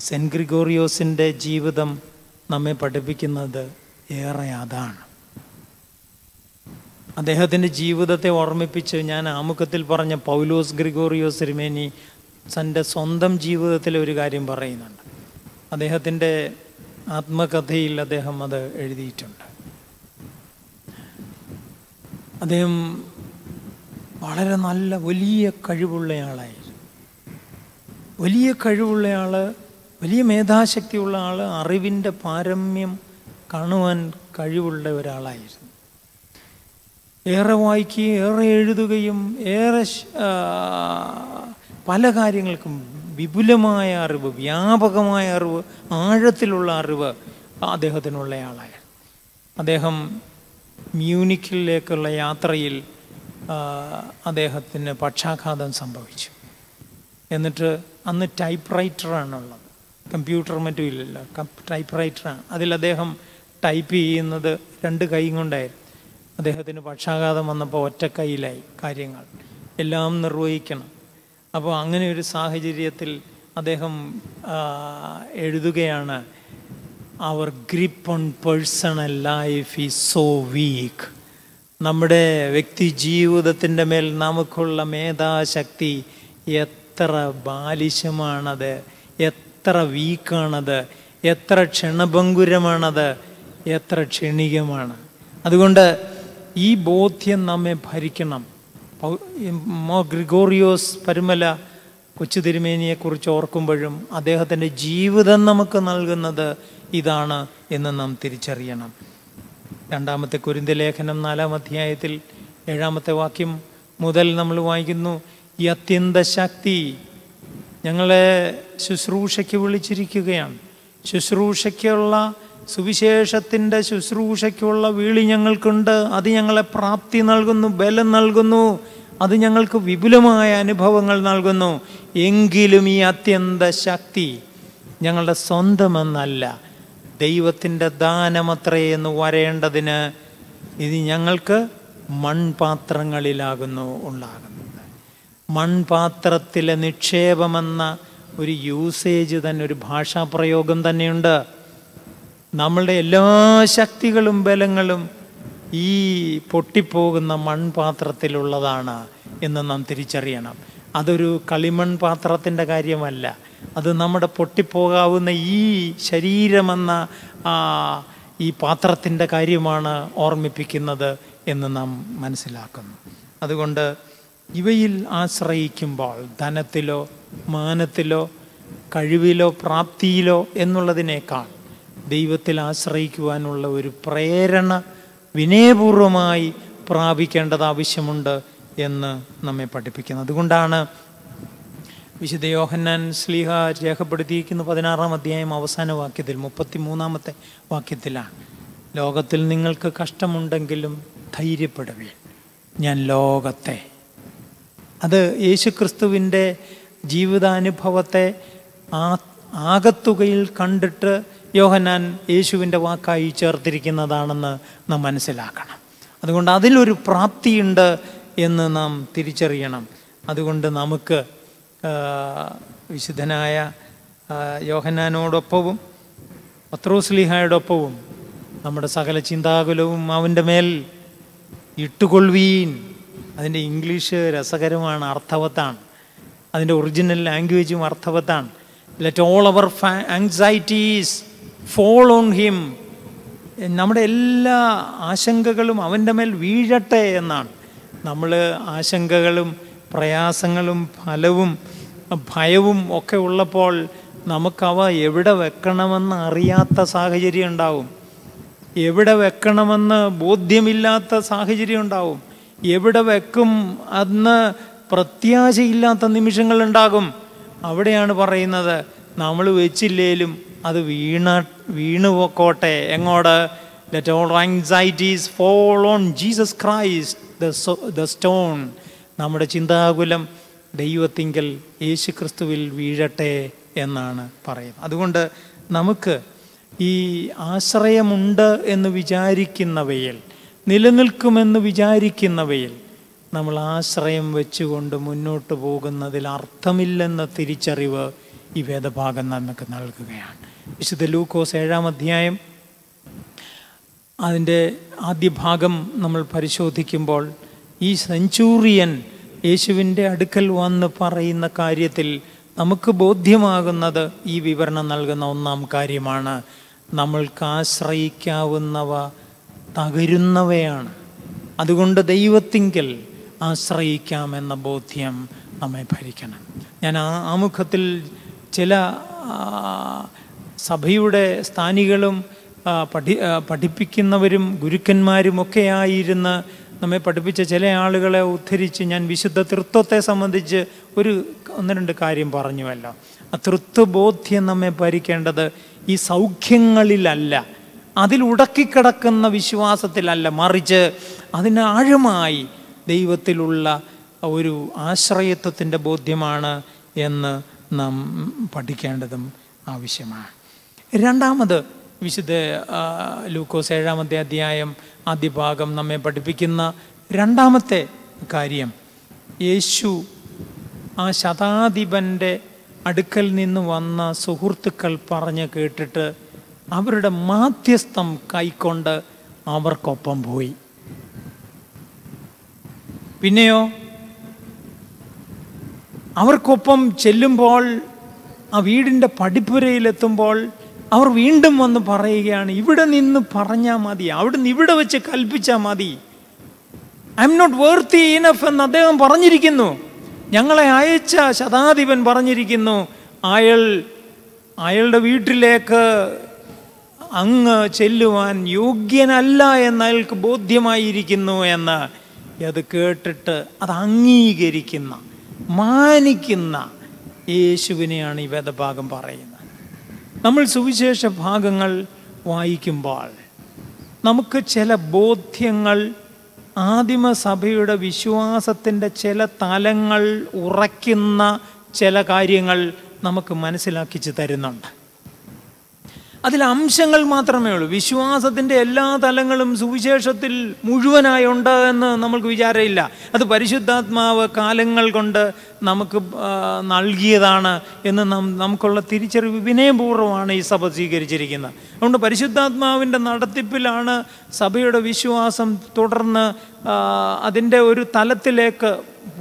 സെന്റ് ഗ്രിഗോറിയോസിന്റെ ജീവിതം നമ്മെ പഠിപ്പിക്കുന്നത് ഏറെ അതാണ്. അദ്ദേഹത്തിന്റെ ജീവിതത്തെ ഓർമ്മിപ്പിച്ച് ഞാൻ ആമുഖത്തിൽ പറഞ്ഞ പൗലോസ് ഗ്രിഗോറിയോസ് സിരിമേനി തന്റെ സ്വന്തം ജീവിതത്തിലെ ഒരു കാര്യം പറയുന്നുണ്ട്. അദ്ദേഹത്തിന്റെ ആത്മകഥയിൽ അദ്ദേഹം അത് എഴുതിയിട്ടുണ്ട്. അദ്ദേഹം വളരെ നല്ല വലിയ കഴിവുള്ളയാളായിരുന്നു. വലിയ കഴിവുള്ളയാൾ വലിയ മേധാശക്തിയുള്ള ആൾ അറിവിന്റെ പാരമ്യം കാണുവാൻ കഴിവുള്ള ഒരാളായിരുന്നു. ഏറെ വായിക്കുകയും ഏറെ എഴുതുകയും ഏറെ പല കാര്യങ്ങൾക്കും വിപുലമായ അറിവ് വ്യാപകമായ അറിവ് ആഴത്തിലുള്ള അറിവ് അദ്ദേഹത്തിനുള്ള ആളായ. അദ്ദേഹം മ്യൂണിക്കിലേക്കുള്ള യാത്രയിൽ അദ്ദേഹത്തിന് പക്ഷാഘാതം സംഭവിച്ചു. എന്നിട്ട് അന്ന് ടൈപ്പ് റൈറ്ററാണുള്ളത് കമ്പ്യൂട്ടർ മറ്റും ഇല്ലല്ലോ ടൈപ്പ് റൈറ്ററാണ് അതിൽ അദ്ദേഹം ടൈപ്പ് ചെയ്യുന്നത് രണ്ട് കൈ കൊണ്ടായിരുന്നു. അദ്ദേഹത്തിന് പക്ഷാഘാതം വന്നപ്പോൾ ഒറ്റ കൈയിലായി കാര്യങ്ങൾ. എല്ലാം നിർവഹിക്കണം. അപ്പോൾ അങ്ങനെ ഒരു സാഹചര്യത്തിൽ അദ്ദേഹം എഴുതുകയാണ് our grip on personal life is so weak നമ്മുടെ വ്യക്തി ജീവിതത്തിന്റെ മേൽ നമുക്കുള്ള മേധാശക്തി എത്ര ബാലിശമാണത് എത്ര വീക്കാണത് എത്ര ക്ഷണഭങ്കുരമാണത് എത്ര ക്ഷണികമാണ്. അതുകൊണ്ട് ഈ ബോധ്യം നമ്മെ ഭരിക്കണം. മോ ഗ്രിഗോറിയോസ് പരുമല കൊച്ചു തിരുമേനിയെക്കുറിച്ച് ഓർക്കുമ്പോഴും അദ്ദേഹത്തിന്റെ ജീവിതം നമുക്ക് നൽകുന്നത് ഇതാണ് എന്ന് നാം തിരിച്ചറിയണം. രണ്ടാമത്തെ കുരിന്ത ലേഖനം നാലാം അധ്യായത്തിൽ ഏഴാമത്തെ വാക്യം മുതൽ നമ്മൾ വായിക്കുന്നു ഈ അത്യന്ത ശക്തി ഞങ്ങളെ ശുശ്രൂഷയ്ക്ക് വിളിച്ചിരിക്കുകയാണ്. ശുശ്രൂഷയ്ക്കുള്ള സുവിശേഷത്തിന്റെ ശുശ്രൂഷയ്ക്കുള്ള വീളി ഞങ്ങൾക്കുണ്ട്. അത് ഞങ്ങളെ പ്രാപ്തി നൽകുന്നു ബലം നൽകുന്നു. അത് ഞങ്ങൾക്ക് വിപുലമായ അനുഭവങ്ങൾ നൽകുന്നു. എങ്കിലും ഈ അത്യന്ത ശക്തി ഞങ്ങളുടെ സ്വന്തമെന്നല്ല. ദൈവത്തിന്റെ ദാനമത്രേ എന്ന് വരേണ്ടതിന് ഇത് ഞങ്ങൾക്ക് മൺപാത്രങ്ങളിലാകുന്നു ഉണ്ടാകുന്നത്. മൺപാത്രത്തിലെ നിക്ഷേപമെന്ന ഒരു യൂസേജ് തന്നെ ഒരു ഭാഷാപ്രയോഗം തന്നെയുണ്ട്. നമ്മളുടെ എല്ലാ ശക്തികളും ബലങ്ങളും ഈ പൊട്ടിപ്പോകുന്ന മൺപാത്രത്തിലുള്ളതാണ് എന്ന് നാം തിരിച്ചറിയണം. അതൊരു കളിമൺ പാത്രത്തിന്റെ കാര്യമല്ല. അത് നമ്മുടെ പൊട്ടിപ്പോകാവുന്ന ഈ ശരീരമെന്ന ഈ പാത്രത്തിന്റെ കാര്യമാണ് ഓർമ്മിപ്പിക്കുന്നത് എന്ന് നാം മനസ്സിലാക്കുന്നു. അതുകൊണ്ട് ഇവയിൽ ആശ്രയിക്കുമ്പോൾ ധനത്തിലോ മാനത്തിലോ കഴിവിലോ പ്രാപ്തിയിലോ എന്നുള്ളതിനേക്കാൾ ദൈവത്തിൽ ആശ്രയിക്കുവാനുള്ള ഒരു പ്രേരണ വിനയപൂർവമായി പ്രാപിക്കേണ്ടത് ആവശ്യമുണ്ട് എന്ന് നമ്മെ പഠിപ്പിക്കുന്നു. അതുകൊണ്ടാണ് വിശുദ്ധ യോഹന്നാൻ സ്ലീഹ രേഖപ്പെടുത്തിയിരിക്കുന്ന പതിനാറാം അധ്യായം അവസാന വാക്യത്തിൽ മുപ്പത്തി മൂന്നാമത്തെ വാക്യത്തിലാണ്. ലോകത്തിൽ നിങ്ങൾക്ക് കഷ്ടമുണ്ടെങ്കിലും ധൈര്യപ്പെടുവീൻ. ഞാൻ ലോകത്തെ. അത് യേശുക്രിസ്തുവിന്റെ ജീവിതാനുഭവത്തെ ആ ആകത്തുകയിൽ കണ്ടിട്ട് യോഹന്നാൻ യേശുവിന്റെ വാക്കായി ചേർത്തിരിക്കുന്നതാണെന്ന് നാം മനസ്സിലാക്കണം. അതുകൊണ്ട് അതിലൊരു പ്രാപ്തിയുണ്ട് എന്ന് നാം തിരിച്ചറിയണം. അതുകൊണ്ട് നമുക്ക് വിശുദ്ധനായ യോഹന്നാനോടൊപ്പവും പത്രോസ്ലിഹായോടൊപ്പവും നമ്മുടെ സകല ചിന്താകുലവും അവന്റെ മേൽ ഇട്ടുകൊള്ളുവീൻ. അതിന്റെ ഇംഗ്ലീഷ് രസകരമാണ് അർത്ഥവത്താണ്. അതിന്റെ ഒറിജിനൽ ലാംഗ്വേജും അർത്ഥവത്താണ്. Let all our anxieties fall on him നമ്മുടെ എല്ലാ ആശങ്കകളും അവന്റെ മേൽ വീഴട്ടെ എന്നാണ്. നമ്മൾ ആശങ്കകളും പ്രയാസങ്ങളും ഫലവും ഭയവും ഒക്കെ ഉള്ളപ്പോൾ നമുക്കവ എവിടെ വെക്കണമെന്ന് അറിയാത്ത സാഹചര്യം ഉണ്ടാവും. എവിടെ വെക്കണമെന്ന് ബോധ്യമില്ലാത്ത സാഹചര്യം ഉണ്ടാവും. എവിടെ വെക്കും അന്ന് പ്രത്യാശയില്ലാത്ത നിമിഷങ്ങളുണ്ടാകും അവിടെയാണ് പറയുന്നത് നമ്മൾ വെച്ചില്ലേലും അത് വീണ വീണു പോക്കോട്ടെ എങ്ങോട്ട് let all anxieties fall on Jesus Christ the stone നമ്മുടെ ചിന്താകുലം ദൈവത്തിങ്കൽ യേശു ക്രിസ്തുവിൽ വീഴട്ടെ എന്നാണ് പറയുന്നത്. അതുകൊണ്ട് നമുക്ക് ഈ ആശ്രയമുണ്ട് എന്ന് വിചാരിക്കുന്നവയിൽ നിലനിൽക്കുമെന്ന് വിചാരിക്കുന്നവയിൽ നമ്മൾ ആശ്രയം വെച്ചുകൊണ്ട് മുന്നോട്ട് പോകുന്നതിൽ അർത്ഥമില്ലെന്ന തിരിച്ചറിവ് ഈ വേദഭാഗം നമുക്ക് നൽകുകയാണ്. വിശുദ്ധ ലൂക്കോസ് ഏഴാം അധ്യായം അതിന്റെ ആദ്യ ഭാഗം നമ്മൾ പരിശോധിക്കുമ്പോൾ ഈ സെഞ്ചൂറിയൻ യേശുവിന്റെ അടുക്കൽ വന്ന് പറയുന്ന കാര്യത്തിൽ നമുക്ക് ബോധ്യമാകുന്നത് ഈ വിവരണം നൽകുന്ന ഒന്നാം കാര്യമാണ്. നമ്മൾക്ക് ആശ്രയിക്കാവുന്നവ തകരുന്നവയാണ്. അതുകൊണ്ട് ദൈവത്തിങ്കൽ ആശ്രയിക്കാമെന്ന ബോധ്യം നമ്മെ ഭരിക്കണം. ഞാൻ ആ ആമുഖത്തിൽ ചില സഭയുടെ സ്ഥാനികളും പഠി പഠിപ്പിക്കുന്നവരും ഗുരുക്കന്മാരും ഒക്കെ ആയിരുന്ന് നമ്മെ പഠിപ്പിച്ച ചില ആളുകളെ ഉദ്ധരിച്ച് ഞാൻ വിശുദ്ധ തൃത്വത്തെ സംബന്ധിച്ച് ഒരു ഒന്ന് രണ്ട് കാര്യം പറഞ്ഞുവല്ലോ. ആ തൃത്വബോധ്യം നമ്മെ ഭരിക്കേണ്ടത് ഈ സൗഖ്യങ്ങളിലല്ല. അതിൽ ഉടക്കിക്കിടക്കുന്ന വിശ്വാസത്തിലല്ല. മറിച്ച് അതിന് ആഴമായി ദൈവത്തിലുള്ള ഒരു ആശ്രയത്വത്തിന്റെ ബോധ്യമാണ് എന്ന് നാം പഠിക്കേണ്ടതും ആവശ്യമാണ്. രണ്ടാമത് വിശുദ്ധ ലൂക്കോസ് ഏഴാമത്തെ അധ്യായം ആദ്യ ഭാഗം നമ്മെ പഠിപ്പിക്കുന്ന രണ്ടാമത്തെ കാര്യം. യേശു ആ ശതാധിപന്റെ അടുക്കൽ നിന്ന് വന്ന സുഹൃത്തുക്കൾ പറഞ്ഞ് കേട്ടിട്ട് അവരുടെ മാധ്യസ്ഥം കൈക്കൊണ്ട് അവർക്കൊപ്പം പോയി. പിന്നെയോ? അവർക്കൊപ്പം ചെല്ലുമ്പോൾ ആ വീടിന്റെ പടിപ്പുരയിലെത്തുമ്പോൾ അവർ വീണ്ടും വന്ന് പറയുകയാണ് ഇവിടെ നിന്ന് പറഞ്ഞാൽ മതി. അവിടെ നിന്ന് ഇവിടെ വെച്ച് കൽപ്പിച്ചാൽ മതി. I am not worthy enough എന്ന് അദ്ദേഹം പറഞ്ഞിരിക്കുന്നു. ഞങ്ങളെ അയച്ച ശതാധിപൻ പറഞ്ഞിരിക്കുന്നു അയാൾ അയാളുടെ വീട്ടിലേക്ക് അങ്ങ് ചെല്ലുവാൻ യോഗ്യനല്ല എന്ന് അയാൾക്ക് ബോധ്യമായിരിക്കുന്നു എന്ന് അത് കേട്ടിട്ട് അത് അംഗീകരിക്കുന്ന മാനിക്കുന്ന യേശുവിനെയാണ് ഈ വേദഭാഗം പറയുന്നത്. നമ്മൾ സുവിശേഷ ഭാഗങ്ങൾ വായിക്കുമ്പോൾ നമുക്ക് ചില ബോധ്യങ്ങൾ ആദിമസഭയുടെ വിശ്വാസത്തിന്റെ ചില തലങ്ങൾ ഉറയ്ക്കുന്ന ചില കാര്യങ്ങൾ നമുക്ക് മനസ്സിലാക്കിച്ച് തരുന്നുണ്ട്. അതിൽ അംശങ്ങൾ മാത്രമേ ഉള്ളൂ. വിശ്വാസത്തിന്റെ എല്ലാ തലങ്ങളും സുവിശേഷത്തിൽ മുഴുവനായി ഉണ്ട് എന്ന് നമുക്ക് വിചാരമില്ല അത് പരിശുദ്ധാത്മാവ് കാലങ്ങൾ കൊണ്ട് നമുക്ക് നൽകിയതാണ് എന്ന് നം നമുക്കുള്ള തിരിച്ചറിവ് വിനയപൂർവമാണ് ഈ സഭ സ്വീകരിച്ചിരിക്കുന്നത്. അതുകൊണ്ട് പരിശുദ്ധാത്മാവിന്റെ നടത്തിപ്പിലാണ് സഭയുടെ വിശ്വാസം തുടർന്ന് അതിന്റെ ഒരു തലത്തിലേക്ക്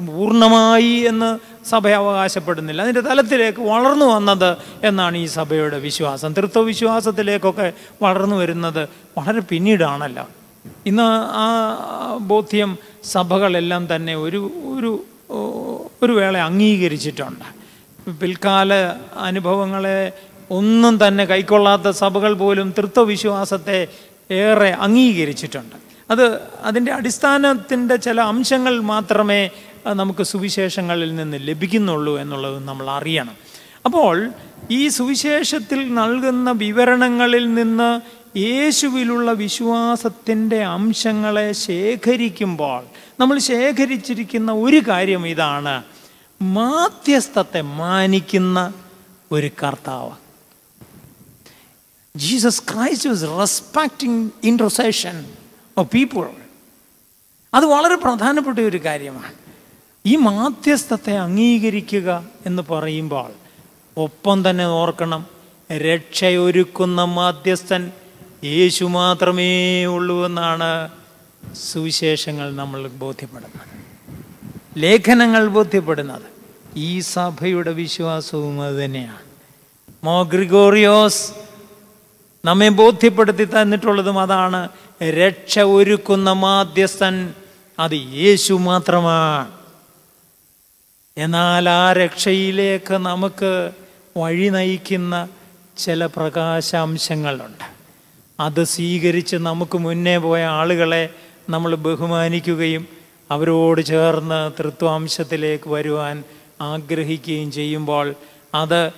പൂർണമായി എന്ന് സഭ അവകാശപ്പെടുന്നില്ല അതിന്റെ തലത്തിലേക്ക് വളർന്നു വന്നത് എന്നാണ് ഈ സഭയുടെ വിശ്വാസം. തൃത്വ വിശ്വാസത്തിലേക്കൊക്കെ വളർന്നു വരുന്നത് വളരെ പിന്നീടാണല്ലോ. ഇന്ന് ആ ബോധ്യം സഭകളെല്ലാം തന്നെ ഒരു ഒരു ഒരു വേള അംഗീകരിച്ചിട്ടുണ്ട്. പിൽക്കാല അനുഭവങ്ങളെ ഒന്നും തന്നെ കൈക്കൊള്ളാത്ത സഭകൾ പോലും തൃത്വവിശ്വാസത്തെ ഏറെ അംഗീകരിച്ചിട്ടുണ്ട്. അത് അതിന്റെ അടിസ്ഥാനത്തിന്റെ ചില അംശങ്ങൾ മാത്രമേ അഹ് നമുക്ക് സുവിശേഷങ്ങളിൽ നിന്ന് ലഭിക്കുന്നുള്ളൂ എന്നുള്ളത് നമ്മൾ അറിയണം. അപ്പോൾ ഈ സുവിശേഷത്തിൽ നൽകുന്ന വിവരണങ്ങളിൽ നിന്ന് യേശുവിലുള്ള വിശ്വാസത്തിന്റെ അംശങ്ങളെ ശേഖരിക്കുമ്പോൾ നമ്മൾ ശേഖരിച്ചിരിക്കുന്ന ഒരു കാര്യം ഇതാണ്. മാധ്യസ്ഥത്തെ മാനിക്കുന്ന ഒരു കർത്താവ്. Jesus Christ was respecting intercession of people അത് വളരെ പ്രധാനപ്പെട്ട ഒരു കാര്യമാണ്. ഈ മാധ്യസ്ഥത്തെ അംഗീകരിക്കുക എന്ന് പറയുമ്പോൾ ഒപ്പം തന്നെ ഓർക്കണം രക്ഷയൊരുക്കുന്ന മാധ്യസ്ഥൻ യേശു മാത്രമേ ഉള്ളൂ എന്നാണ് സുവിശേഷങ്ങൾ നമ്മൾ ബോധ്യപ്പെടുന്നത്. ലേഖനങ്ങൾ ബോധ്യപ്പെടുന്നത് ഈ സഭയുടെ വിശ്വാസവും അത് തന്നെയാണ്. മോ ഗ്രിഗോറിയോസ് നമ്മെ ബോധ്യപ്പെടുത്തി തന്നിട്ടുള്ളതും അതാണ് രക്ഷ ഒരുക്കുന്ന മാധ്യസ്ഥൻ അത് യേശു മാത്രമാണ്. എന്നാൽ ആ രക്ഷയിലേക്ക് നമുക്ക് വഴി നയിക്കുന്ന ചില പ്രകാശാംശങ്ങളുണ്ട്. അത് സ്വീകരിച്ച് നമുക്ക് മുന്നേ പോയ ആളുകളെ നമ്മൾ ബഹുമാനിക്കുകയും അവരോട് ചേർന്ന് തൃത്വാംശത്തിലേക്ക് വരുവാൻ ആഗ്രഹിക്കുകയും ചെയ്യുമ്പോൾ അത്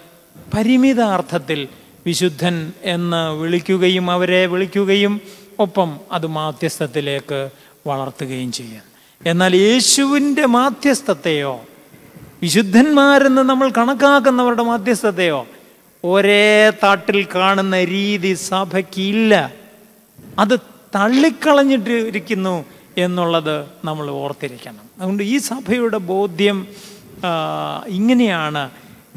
പരിമിതാർത്ഥത്തിൽ വിശുദ്ധൻ എന്ന് വിളിക്കുകയും അവരെ വിളിക്കുകയും ഒപ്പം അത് മാധ്യസ്ഥത്തിലേക്ക് വളർത്തുകയും ചെയ്യും. എന്നാൽ യേശുവിന്റെ മാധ്യസ്ഥത്തെയോ വിശുദ്ധന്മാരെന്ന് നമ്മൾ കണക്കാക്കുന്നവരുടെ മധ്യസ്ഥതയോ? ഒരേ താട്ടിൽ കാണുന്ന രീതി സഭയ്ക്കില്ല. അത് തള്ളിക്കളഞ്ഞിട്ടിരിക്കുന്നു എന്നുള്ളത് നമ്മൾ ഓർത്തിരിക്കണം. അതുകൊണ്ട് ഈ സഭയുടെ ബോധ്യം ഇങ്ങനെയാണ്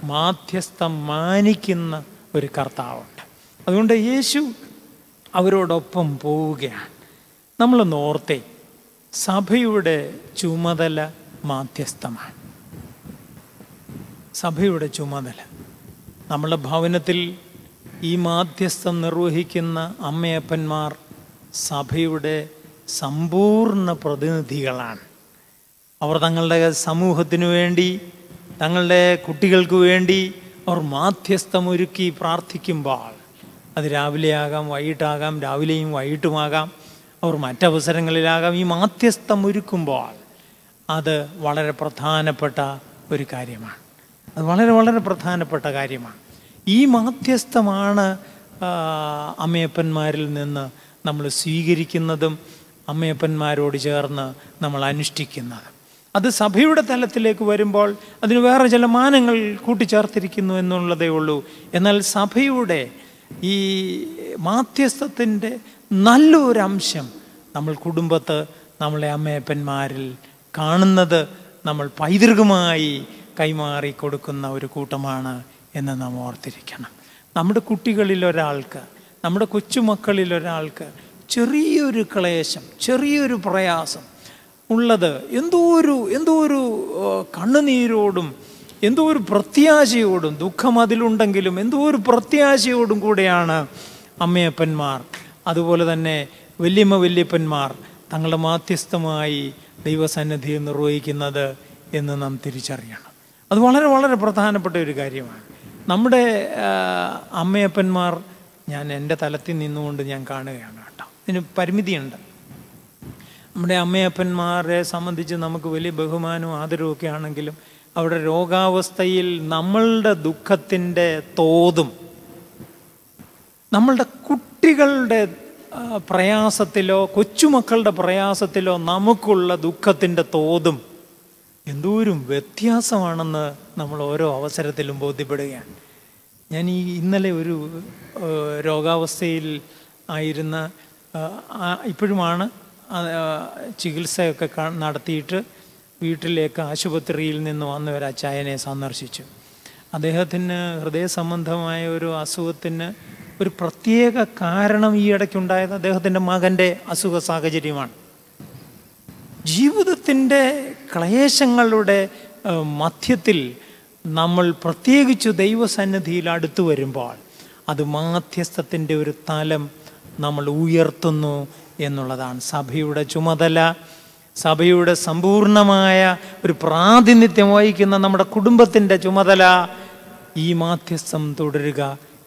മാധ്യസ്ഥം മാനിക്കുന്ന ഒരു കർത്താവുണ്ട്. അതുകൊണ്ട് യേശു അവരോടൊപ്പം പോവുകയാണ്. നമ്മളൊന്ന് ഓർത്തേ സഭയുടെ ചുമതല മാധ്യസ്ഥമാണ്. സഭയുടെ ചുമതല. നമ്മളുടെ ഭവനത്തിൽ ഈ മാധ്യസ്ഥം നിർവഹിക്കുന്ന അമ്മയപ്പന്മാർ സഭയുടെ സമ്പൂർണ പ്രതിനിധികളാണ്. അവർ തങ്ങളുടെ സമൂഹത്തിനു വേണ്ടി തങ്ങളുടെ കുട്ടികൾക്ക് വേണ്ടി അവർ മാധ്യസ്ഥം ഒരുക്കി പ്രാർത്ഥിക്കുമ്പോൾ അത് രാവിലെയാകാം വൈകിട്ടാകാം രാവിലെയും വൈകിട്ടുമാകാം അവർ മറ്റവസരങ്ങളിലാകാം ഈ മാധ്യസ്ഥം ഒരുക്കുമ്പോൾ അത് വളരെ പ്രധാനപ്പെട്ട ഒരു കാര്യമാണ്. അത് വളരെ വളരെ പ്രധാനപ്പെട്ട കാര്യമാണ്. ഈ മാധ്യസ്ഥമാണ് അമ്മയപ്പന്മാരിൽ നിന്ന് നമ്മൾ സ്വീകരിക്കുന്നതും അമ്മയപ്പന്മാരോട് ചേർന്ന് നമ്മൾ അനുഷ്ഠിക്കുന്നതും. അത് സഭയുടെ തലത്തിലേക്ക് വരുമ്പോൾ അതിന് വേറെ ചില മാനങ്ങൾ കൂട്ടിച്ചേർത്തിരിക്കുന്നു എന്നുള്ളതേ ഉള്ളൂ. എന്നാൽ സഭയുടെ ഈ മാധ്യസ്ഥത്തിന്റെ നല്ലൊരംശം നമ്മൾ കുടുംബത്ത് നമ്മളെ അമ്മയപ്പന്മാരിൽ കാണുന്നത് നമ്മൾ പൈതൃകമായി കൈമാറി കൊടുക്കുന്ന ഒരു കൂട്ടമാണ് എന്ന് നാം ഓർത്തിരിക്കണം. നമ്മുടെ കുട്ടികളിൽ ഒരാൾക്ക് നമ്മുടെ കൊച്ചുമക്കളിൽ ഒരാൾക്ക് ചെറിയൊരു ക്ലേശം ചെറിയൊരു പ്രയാസം ഉള്ളത് എന്തോ ഒരു എന്തോ ഒരു കണ്ണുനീരോടും എന്തോ ഒരു പ്രത്യാശയോടും ദുഃഖം അതിലുണ്ടെങ്കിലും എന്തോ ഒരു പ്രത്യാശയോടും കൂടെയാണ് അമ്മയപ്പന്മാർ. അതുപോലെ തന്നെ വല്യമ്മ വല്യപ്പന്മാർ തങ്ങളുടെ മാധ്യസ്ഥമായി ദൈവസന്നിധിയെ നിർവഹിക്കുന്നത് എന്ന് നാം തിരിച്ചറിയണം. അത് വളരെ വളരെ പ്രധാനപ്പെട്ട ഒരു കാര്യമാണ്. നമ്മുടെ അമ്മയപ്പന്മാർ ഞാൻ എന്റെ തലത്തിൽ നിന്നുകൊണ്ട് ഞാൻ കാണുകയാണ് കേട്ടോ. ഇതിന് പരിമിതിയുണ്ട്. നമ്മുടെ അമ്മയപ്പന്മാരെ സംബന്ധിച്ച് നമുക്ക് വലിയ ബഹുമാനവും ആദരവും ഒക്കെ ആണെങ്കിലും അവരുടെ രോഗാവസ്ഥയിൽ നമ്മളുടെ ദുഃഖത്തിന്റെ തോതും നമ്മളുടെ കുട്ടികളുടെ പ്രയാസത്തിലോ കൊച്ചുമക്കളുടെ പ്രയാസത്തിലോ നമുക്കുള്ള ദുഃഖത്തിന്റെ തോതും എന്തോരം വ്യത്യാസമാണെന്ന് നമ്മൾ ഓരോ അവസരത്തിലും ബോധ്യപ്പെടുകയാണ്. ഞാൻ ഈ ഇന്നലെ ഒരു രോഗാവസ്ഥയിൽ ആയിരുന്ന ഇപ്പോഴുമാണ് ചികിത്സയൊക്കെ നടത്തിയിട്ട് വീട്ടിലേക്ക് ആശുപത്രിയിൽ നിന്ന് വന്ന ഒരു അച്ചായനെ സന്ദർശിച്ചു. അദ്ദേഹത്തിന് ഹൃദയ സംബന്ധമായ ഒരു അസുഖത്തിന് ഒരു പ്രത്യേക കാരണം ഈ ഇടയ്ക്കുണ്ടായത് അദ്ദേഹത്തിന്റെ മകന്റെ അസുഖ സാഹചര്യമാണ്. ജീവിതത്തിന്റെ ക്ലേശങ്ങളുടെ മധ്യത്തിൽ നമ്മൾ പ്രത്യേകിച്ച് ദൈവസന്നിധിയിൽ അടുത്തു വരുമ്പോൾ അത് മാധ്യസ്ഥത്തിന്റെ ഒരു തലം നമ്മൾ ഉയർത്തുന്നു എന്നുള്ളതാണ് സഭയുടെ ചുമതല. സഭയുടെ സമ്പൂർണമായ ഒരു പ്രാതിനിധ്യം വഹിക്കുന്ന നമ്മുടെ കുടുംബത്തിന്റെ ചുമതല ഈ മാധ്യസ്ഥം തുടരുക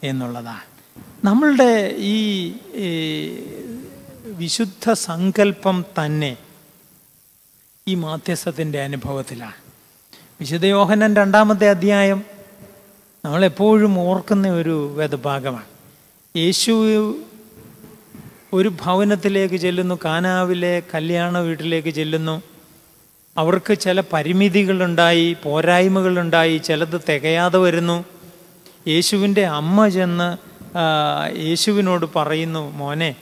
എന്നുള്ളതാണ്. നമ്മളുടെ ഈ വിശുദ്ധ സങ്കല്പം തന്നെ ഈ മാധ്യസ്ഥത്തിന്റെ അനുഭവത്തിലാണ്. വിശുദ്ധ യോഹനൻ രണ്ടാമത്തെ അധ്യായം നമ്മളെപ്പോഴും ഓർക്കുന്ന ഒരു വേദഭാഗമാണ്. യേശു ഒരു ഭവനത്തിലേക്ക് ചെല്ലുന്നു കാനാവിലെ കല്യാണ വീട്ടിലേക്ക് ചെല്ലുന്നു. അവർക്ക് ചില പരിമിതികളുണ്ടായി പോരായ്മകളുണ്ടായി ചിലത് തികയാതെ വരുന്നു. യേശുവിന്റെ അമ്മ ചെന്ന് യേശുവിനോട് പറയുന്നു മോനെ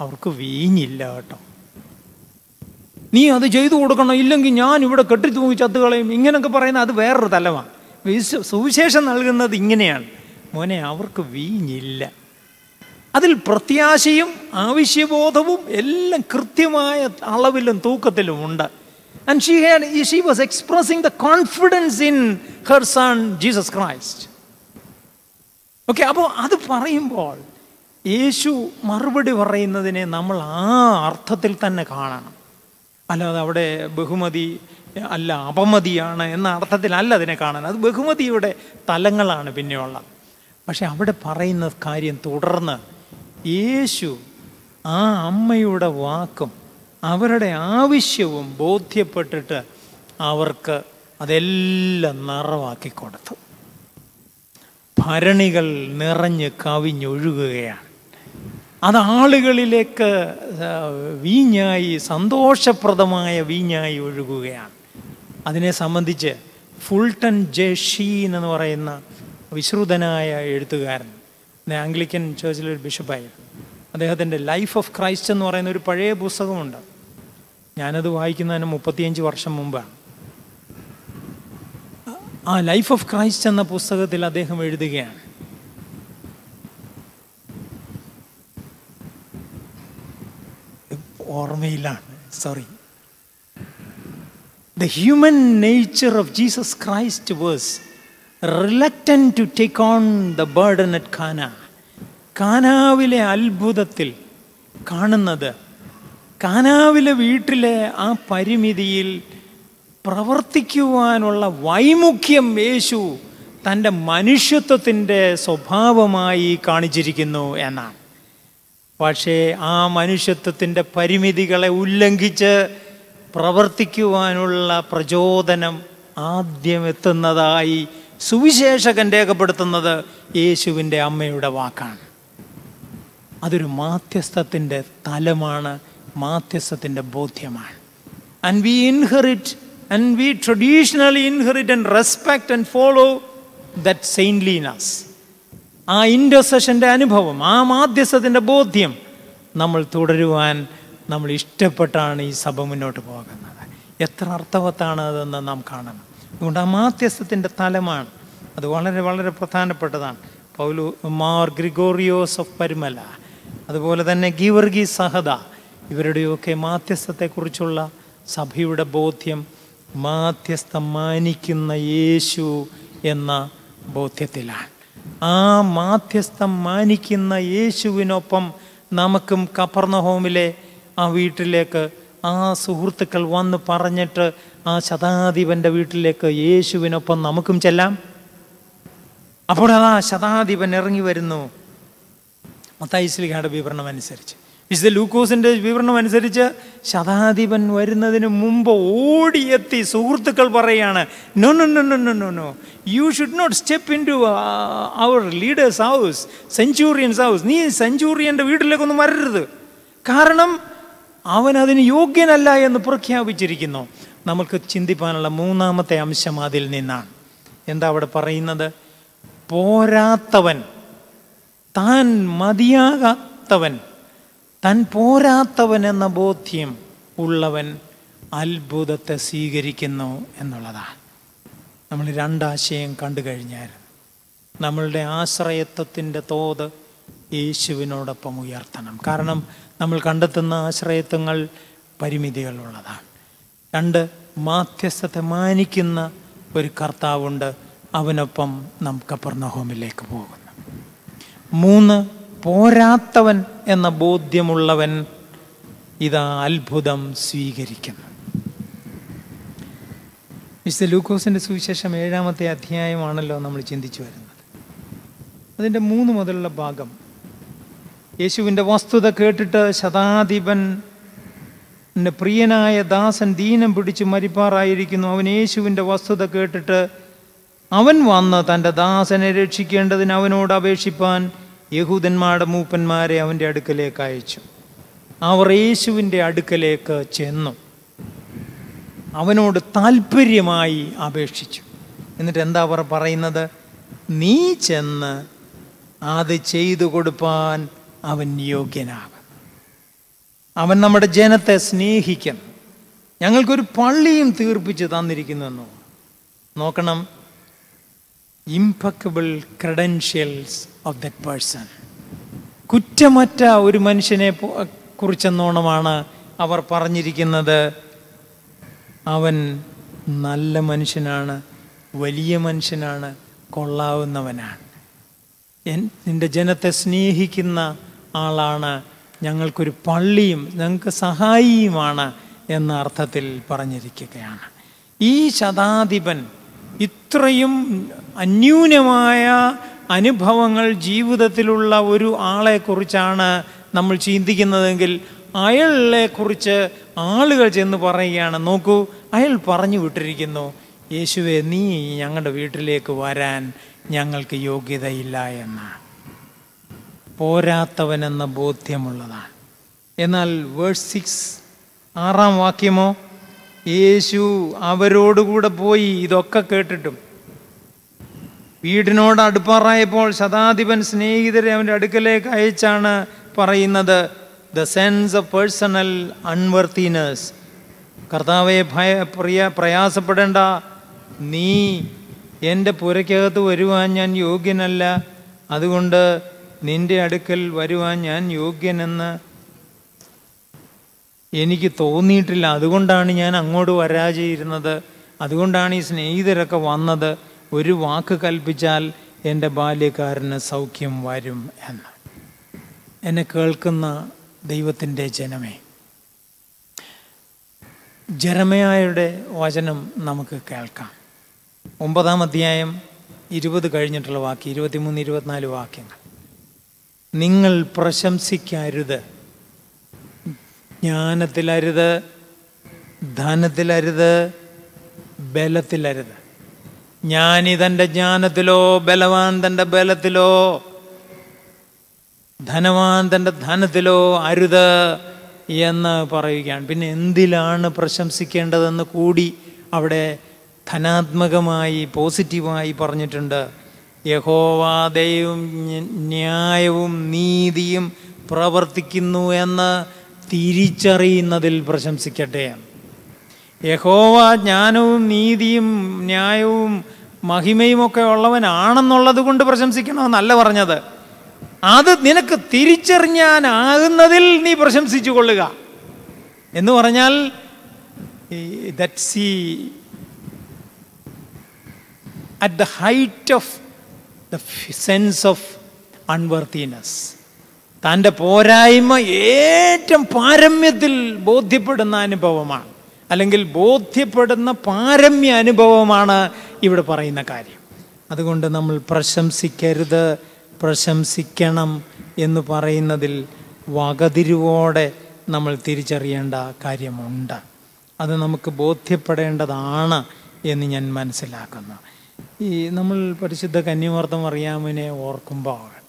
അവർക്ക് വീഞ്ഞില്ല കേട്ടോ. നീ അത് ചെയ്തു കൊടുക്കണം ഇല്ലെങ്കിൽ ഞാൻ ഇവിടെ കെട്ടിത്തൂങ്ങി ചത്തുകളയും. ഇങ്ങനെയൊക്കെ പറയുന്ന അത് വേറൊരു തലമാണ് വിശ്വ സുവിശേഷം നൽകുന്നത് ഇങ്ങനെയാണ്. മോനെ അവർക്ക് വീഞ്ഞില്ല. അതിൽ പ്രത്യാശയും ആവശ്യബോധവും എല്ലാം കൃത്യമായ അളവിലും തൂക്കത്തിലും ഉണ്ട്. And she had she was expressing the confidence in her son Jesus Christ okay അപ്പോൾ അത് പറയുമ്പോൾ യേശു മറുപടി പറയുന്നതിനെ നമ്മൾ ആ അർത്ഥത്തിൽ തന്നെ കാണണം. അല്ലാതെ അവിടെ ബഹുമതി അല്ല അപമതിയാണ് എന്ന അർത്ഥത്തിലല്ല അതിനെ കാണാൻ. അത് ബഹുമതിയുടെ തലങ്ങളാണ് പിന്നെയുള്ള. പക്ഷെ അവിടെ പറയുന്ന കാര്യം തുടർന്ന് യേശു ആ അമ്മയുടെ വാക്കും അവരുടെ ആവശ്യവും ബോധ്യപ്പെട്ടിട്ട് അവർക്ക് അതെല്ലാം നിറവാക്കി കൊടുത്തു. ഭരണികൾ നിറഞ്ഞ് കവിഞ്ഞൊഴുകുകയാണ്. അത് ആളുകളിലേക്ക് വീഞ്ഞായി സന്തോഷപ്രദമായ വീഞ്ഞായി ഒഴുകുകയാണ്. അതിനെ സംബന്ധിച്ച് ഫുൾട്ടൺ ജെ ഷീൻ എന്ന് പറയുന്ന വിശ്രുതനായ എഴുത്തുകാരൻ ആംഗ്ലിക്കൻ ചേർച്ചിലൊരു ബിഷപ്പായിരുന്നു അദ്ദേഹത്തിന്റെ ലൈഫ് ഓഫ് ക്രൈസ്റ്റ് എന്ന് പറയുന്ന ഒരു പഴയ പുസ്തകമുണ്ട്. ഞാനത് വായിക്കുന്നതിന് മുപ്പത്തിയഞ്ച് വർഷം മുമ്പാണ്. ആ ലൈഫ് ഓഫ് ക്രൈസ്റ്റ് എന്ന പുസ്തകത്തിൽ അദ്ദേഹം എഴുതുകയാണ്. ഓർമ്മയിലാണ്. Sorry the human nature of Jesus Christ was reluctant to take on the burden at Cana കാനാവിലെ അത്ഭുതത്തിൽ കാണുന്നത് കാനാവിലെ വീട്ടിലെ ആ പരിമിതിയിൽ പ്രവർത്തിക്കുവാനുള്ള വൈമുഖ്യം യേശു തന്റെ മനുഷ്യത്വത്തിന്റെ സ്വഭാവമായി കാണിച്ചിരിക്കുന്നു എന്നാണ്. പക്ഷേ ആ മനുഷ്യത്വത്തിന്റെ പരിമിതികളെ ഉല്ലംഘിച്ച് പ്രവർത്തിക്കുവാനുള്ള പ്രചോദനം ആദ്യം എത്തുന്നതായി സുവിശേഷകൻ രേഖപ്പെടുത്തുന്നത് യേശുവിന്റെ അമ്മയുടെ വാക്കാണ്. അതൊരു മാധ്യസ്ഥത്തിന്റെ തലമാണ് മാധ്യസ്ഥത്തിന്റെ ബോധ്യമാണ്. And we inherit and we traditionally inherit and respect and follow that saintliness ആ ഇന്റർസെഷന്റെ അനുഭവം ആ മാധ്യസ്ഥത്തിന്റെ ബോധ്യം നമ്മൾ തുടരുവാൻ നമ്മൾ ഇഷ്ടപ്പെട്ടാണ് ഈ സഭ മുന്നോട്ട് പോകുന്നത്. എത്ര അർത്ഥവത്താണ് അതെന്ന് നാം കാണണം. അതുകൊണ്ട് ആ മാധ്യസ്ഥത്തിന്റെ തലമാണ്. അത് വളരെ വളരെ പ്രധാനപ്പെട്ടതാണ്. പൗലു മാർ ഗ്രിഗോറിയോസ് ഓഫ് പരിമല അതുപോലെ തന്നെ ഗീവർഗി സഹദ ഇവരുടെയൊക്കെ മാധ്യസ്ഥത്തെക്കുറിച്ചുള്ള സഭയുടെ ബോധ്യം മാധ്യസ്ഥം മാനിക്കുന്ന യേശു എന്ന ബോധ്യത്തിലാണ്. ആ മാധ്യസ്ഥം മാനിക്കുന്ന യേശുവിനൊപ്പം നമുക്കും കപ്പർണഹോമിലെ ആ വീട്ടിലേക്ക് ആ സുഹൃത്തുക്കൾ വന്ന് പറഞ്ഞിട്ട് ആ ശതാധിപന്റെ വീട്ടിലേക്ക് യേശുവിനൊപ്പം നമുക്കും ചെല്ലാം. അപ്പോൾ ശതാധിപൻ ഇറങ്ങി വരുന്നു. മത്തായിസ്ലിഹയുടെ വിവരണം അനുസരിച്ച്. വിശുദ്ധ ലൂക്കോസിന്റെ വിവരണം അനുസരിച്ച് ശതാധിപൻ വരുന്നതിന് മുമ്പ് ഓടിയെത്തി സുഹൃത്തുക്കൾ പറയാണ് no no no no no no no you should not step into our leaders house centurions house നീ സെഞ്ചൂറിയന്റെ വീട്ടിലേക്കൊന്നും വരരുത്. കാരണം അവൻ അതിന് യോഗ്യനല്ല എന്ന് പ്രഖ്യാപിച്ചിരിക്കുന്നു. നമുക്ക് ചിന്തിപ്പാനുള്ള മൂന്നാമത്തെ അംശം അതിൽ നിന്നാണ്. എന്താ അവിടെ പറയുന്നത്? പോരാത്തവൻ താൻ മതിയാകാത്തവൻ താൻ പോരാത്തവൻ എന്ന ബോധ്യം ഉള്ളവൻ അത്ഭുതത്തെ സ്വീകരിക്കുന്നു എന്നുള്ളതാണ്. നമ്മൾ രണ്ടാശയം കണ്ടു കഴിഞ്ഞാൽ നമ്മളുടെ ആശ്രയത്വത്തിന്റെ തോത് യേശുവിനോടൊപ്പം ഉയർത്തണം. കാരണം നമ്മൾ കണ്ടെത്തുന്ന ആശ്രയത്വങ്ങൾ പരിമിതികളുള്ളതാണ്. രണ്ട് മാധ്യസ്ഥത്തെ മാനിക്കുന്ന ഒരു കർത്താവുണ്ട്. അവനൊപ്പം നാം കപ്പർണഹോമിലേക്ക് പോകുന്നു. മൂന്ന് പോരാത്തവൻ എന്ന ബോധ്യമുള്ളവൻ ഇതാ അത്ഭുതം സ്വീകരിക്കുന്നു. മിസ്റ്റർ ലൂക്കോസിന്റെ സുവിശേഷം ഏഴാമത്തെ അധ്യായമാണല്ലോ നമ്മൾ ചിന്തിച്ചു വരുന്നത്. അതിന്റെ മൂന്ന് മുതലുള്ള ഭാഗം. യേശുവിന്റെ വസ്തുത കേട്ടിട്ട് ശതാധിപൻ പ്രിയനായ ദാസൻ ദീനം പിടിച്ച് മരിപ്പാറായിരിക്കുന്നു. അവൻ യേശുവിന്റെ വസ്തുത കേട്ടിട്ട് അവൻ വന്ന് തന്റെ ദാസനെ രക്ഷിക്കേണ്ടതിന് അവനോട് അപേക്ഷിപ്പാൻ യഹൂദന്മാരുടെ മൂപ്പന്മാരെ അവന്റെ അടുക്കലേക്ക് അയച്ചു. അവർ യേശുവിന്റെ അടുക്കലേക്ക് ചെന്നു. അവനോട് താല്പര്യമായി അപേക്ഷിച്ചു. എന്നിട്ട് എന്താ അവർ പറയുന്നത്? നീ ചെന്ന് അത് ചെയ്തു കൊടുപ്പാൻ അവൻ യോഗ്യനാകും. അവൻ നമ്മുടെ ജനത്തെ സ്നേഹിക്കണം ഞങ്ങൾക്കൊരു പള്ളിയും തീർപ്പിച്ച് തന്നിരിക്കുന്നു നോക്കണം impeccable credentials of that person കുറ്റമറ്റ ഒരു മനുഷ്യനെ കുറിച്ചെന്നോണമാണ് അവർ പറഞ്ഞിരിക്കുന്നത്. അവൻ നല്ല മനുഷ്യനാണ് വലിയ മനുഷ്യനാണ് കൊള്ളാവുന്നവനാണ്. നിന്റെ ജനത്തെ സ്നേഹിക്കുന്ന ആളാണ് ഞങ്ങൾക്കൊരു പള്ളിയും ഞങ്ങൾക്ക് സഹായിയുമാണ് എന്ന അർത്ഥത്തിൽ പറഞ്ഞിരിക്കുകയാണ്. ഈ ശതാധിപൻ ഇത്രയും അന്യൂനമായ അനുഭവങ്ങൾ ജീവിതത്തിലുള്ള ഒരു ആളെക്കുറിച്ചാണ് നമ്മൾ ചിന്തിക്കുന്നതെങ്കിൽ അയാളെ കുറിച്ച് ആളുകൾ ചെന്ന് പറയുകയാണ് നോക്കൂ അയാൾ പറഞ്ഞു വിട്ടിരിക്കുന്നു യേശുവെ നീ ഞങ്ങളുടെ വീട്ടിലേക്ക് വരാൻ ഞങ്ങൾക്ക് യോഗ്യതയില്ല എന്നാണ് പോരാത്തവനെന്ന ബോധ്യമുള്ളതാണ്. എന്നാൽ വേഴ്സ് സിക്സ് ആറാം വാക്യമോ? യേശു അവരോടുകൂടെ പോയി ഇതൊക്കെ കേട്ടിട്ടും. വീടിനോട് അടുപ്പാറായപ്പോൾ ശതാധിപൻ സ്നേഹിതരെ അവന്റെ അടുക്കലേക്ക് അയച്ചാണ് പറയുന്നത് the sense of personal unworthiness കർത്താവെ ഭയ പ്രിയ പ്രയാസപ്പെടേണ്ട. നീ എന്റെ പുരയ്ക്കകത്ത് വരുവാൻ ഞാൻ യോഗ്യനല്ല. അതുകൊണ്ട് നിന്റെ അടുക്കൽ വരുവാൻ ഞാൻ യോഗ്യനെന്ന് എനിക്ക് തോന്നിയിട്ടില്ല. അതുകൊണ്ടാണ് ഞാൻ അങ്ങോട്ട് വരാജയിരുന്നത് അതുകൊണ്ടാണ് ഈ സ്നേഹിതരൊക്കെ വന്നത്. ഒരു വാക്ക് കൽപ്പിച്ചാൽ എന്റെ ബാല്യക്കാരന് സൗഖ്യം വരും എന്ന്. എന്നെ കേൾക്കുന്ന ദൈവത്തിന്റെ ജനമേ ജരമയായുടെ വചനം നമുക്ക് കേൾക്കാം. ഒമ്പതാം അധ്യായം ഇരുപത് കഴിഞ്ഞിട്ടുള്ള വാക്ക് ഇരുപത്തിമൂന്ന് ഇരുപത്തിനാല് വാക്യങ്ങൾ. നിങ്ങൾ പ്രശംസിക്കരുത്. ജ്ഞാനത്തിലരുത് ധനത്തിലരുത് ബലത്തിലരുത്. ജ്ഞാനി തന്റെ ജ്ഞാനത്തിലോ ബലവാൻ തന്റെ ബലത്തിലോ ധനവാൻ തന്റെ ധനത്തിലോ അരുത് എന്ന് പറയുകയാണ്. പിന്നെ എന്തിലാണ് പ്രശംസിക്കേണ്ടതെന്ന് കൂടി അവിടെ ധനാത്മകമായി പോസിറ്റീവായി പറഞ്ഞിട്ടുണ്ട്. യഹോവാദയും ന്യായവും നീതിയും പ്രവർത്തിക്കുന്നു എന്ന് തിരിച്ചറിയുന്നതിൽ പ്രശംസിക്കട്ടെ. യഹോവ ജ്ഞാനവും നീതിയും ന്യായവും മഹിമയും ഒക്കെ ഉള്ളവനാണെന്നുള്ളത് കൊണ്ട് പ്രശംസിക്കണമെന്നല്ല പറഞ്ഞത്. അത് നിനക്ക് തിരിച്ചറിഞ്ഞാനാകുന്നതിൽ നീ പ്രശംസിച്ചു കൊള്ളുക. എന്ന് പറഞ്ഞാൽ that is at the height of the sense of unworthiness തന്റെ പോരായ്മ ഏറ്റവും പാരമ്യത്തിൽ ബോധ്യപ്പെടുന്ന അനുഭവമാണ്. അല്ലെങ്കിൽ ബോധ്യപ്പെടുന്ന പാരമ്യ അനുഭവമാണ് ഇവിടെ പറയുന്ന കാര്യം. അതുകൊണ്ട് നമ്മൾ പ്രശംസിക്കരുത് പ്രശംസിക്കണം എന്ന് പറയുന്നതിൽ വകതിരിവോടെ നമ്മൾ തിരിച്ചറിയേണ്ട കാര്യമുണ്ട്. അത് നമുക്ക് ബോധ്യപ്പെടേണ്ടതാണ് എന്ന് ഞാൻ മനസ്സിലാക്കുന്നു. ഈ നമ്മൾ പരിശുദ്ധ കന്യമർദ്ദം അറിയാമിനെ ഓർക്കുമ്പോൾ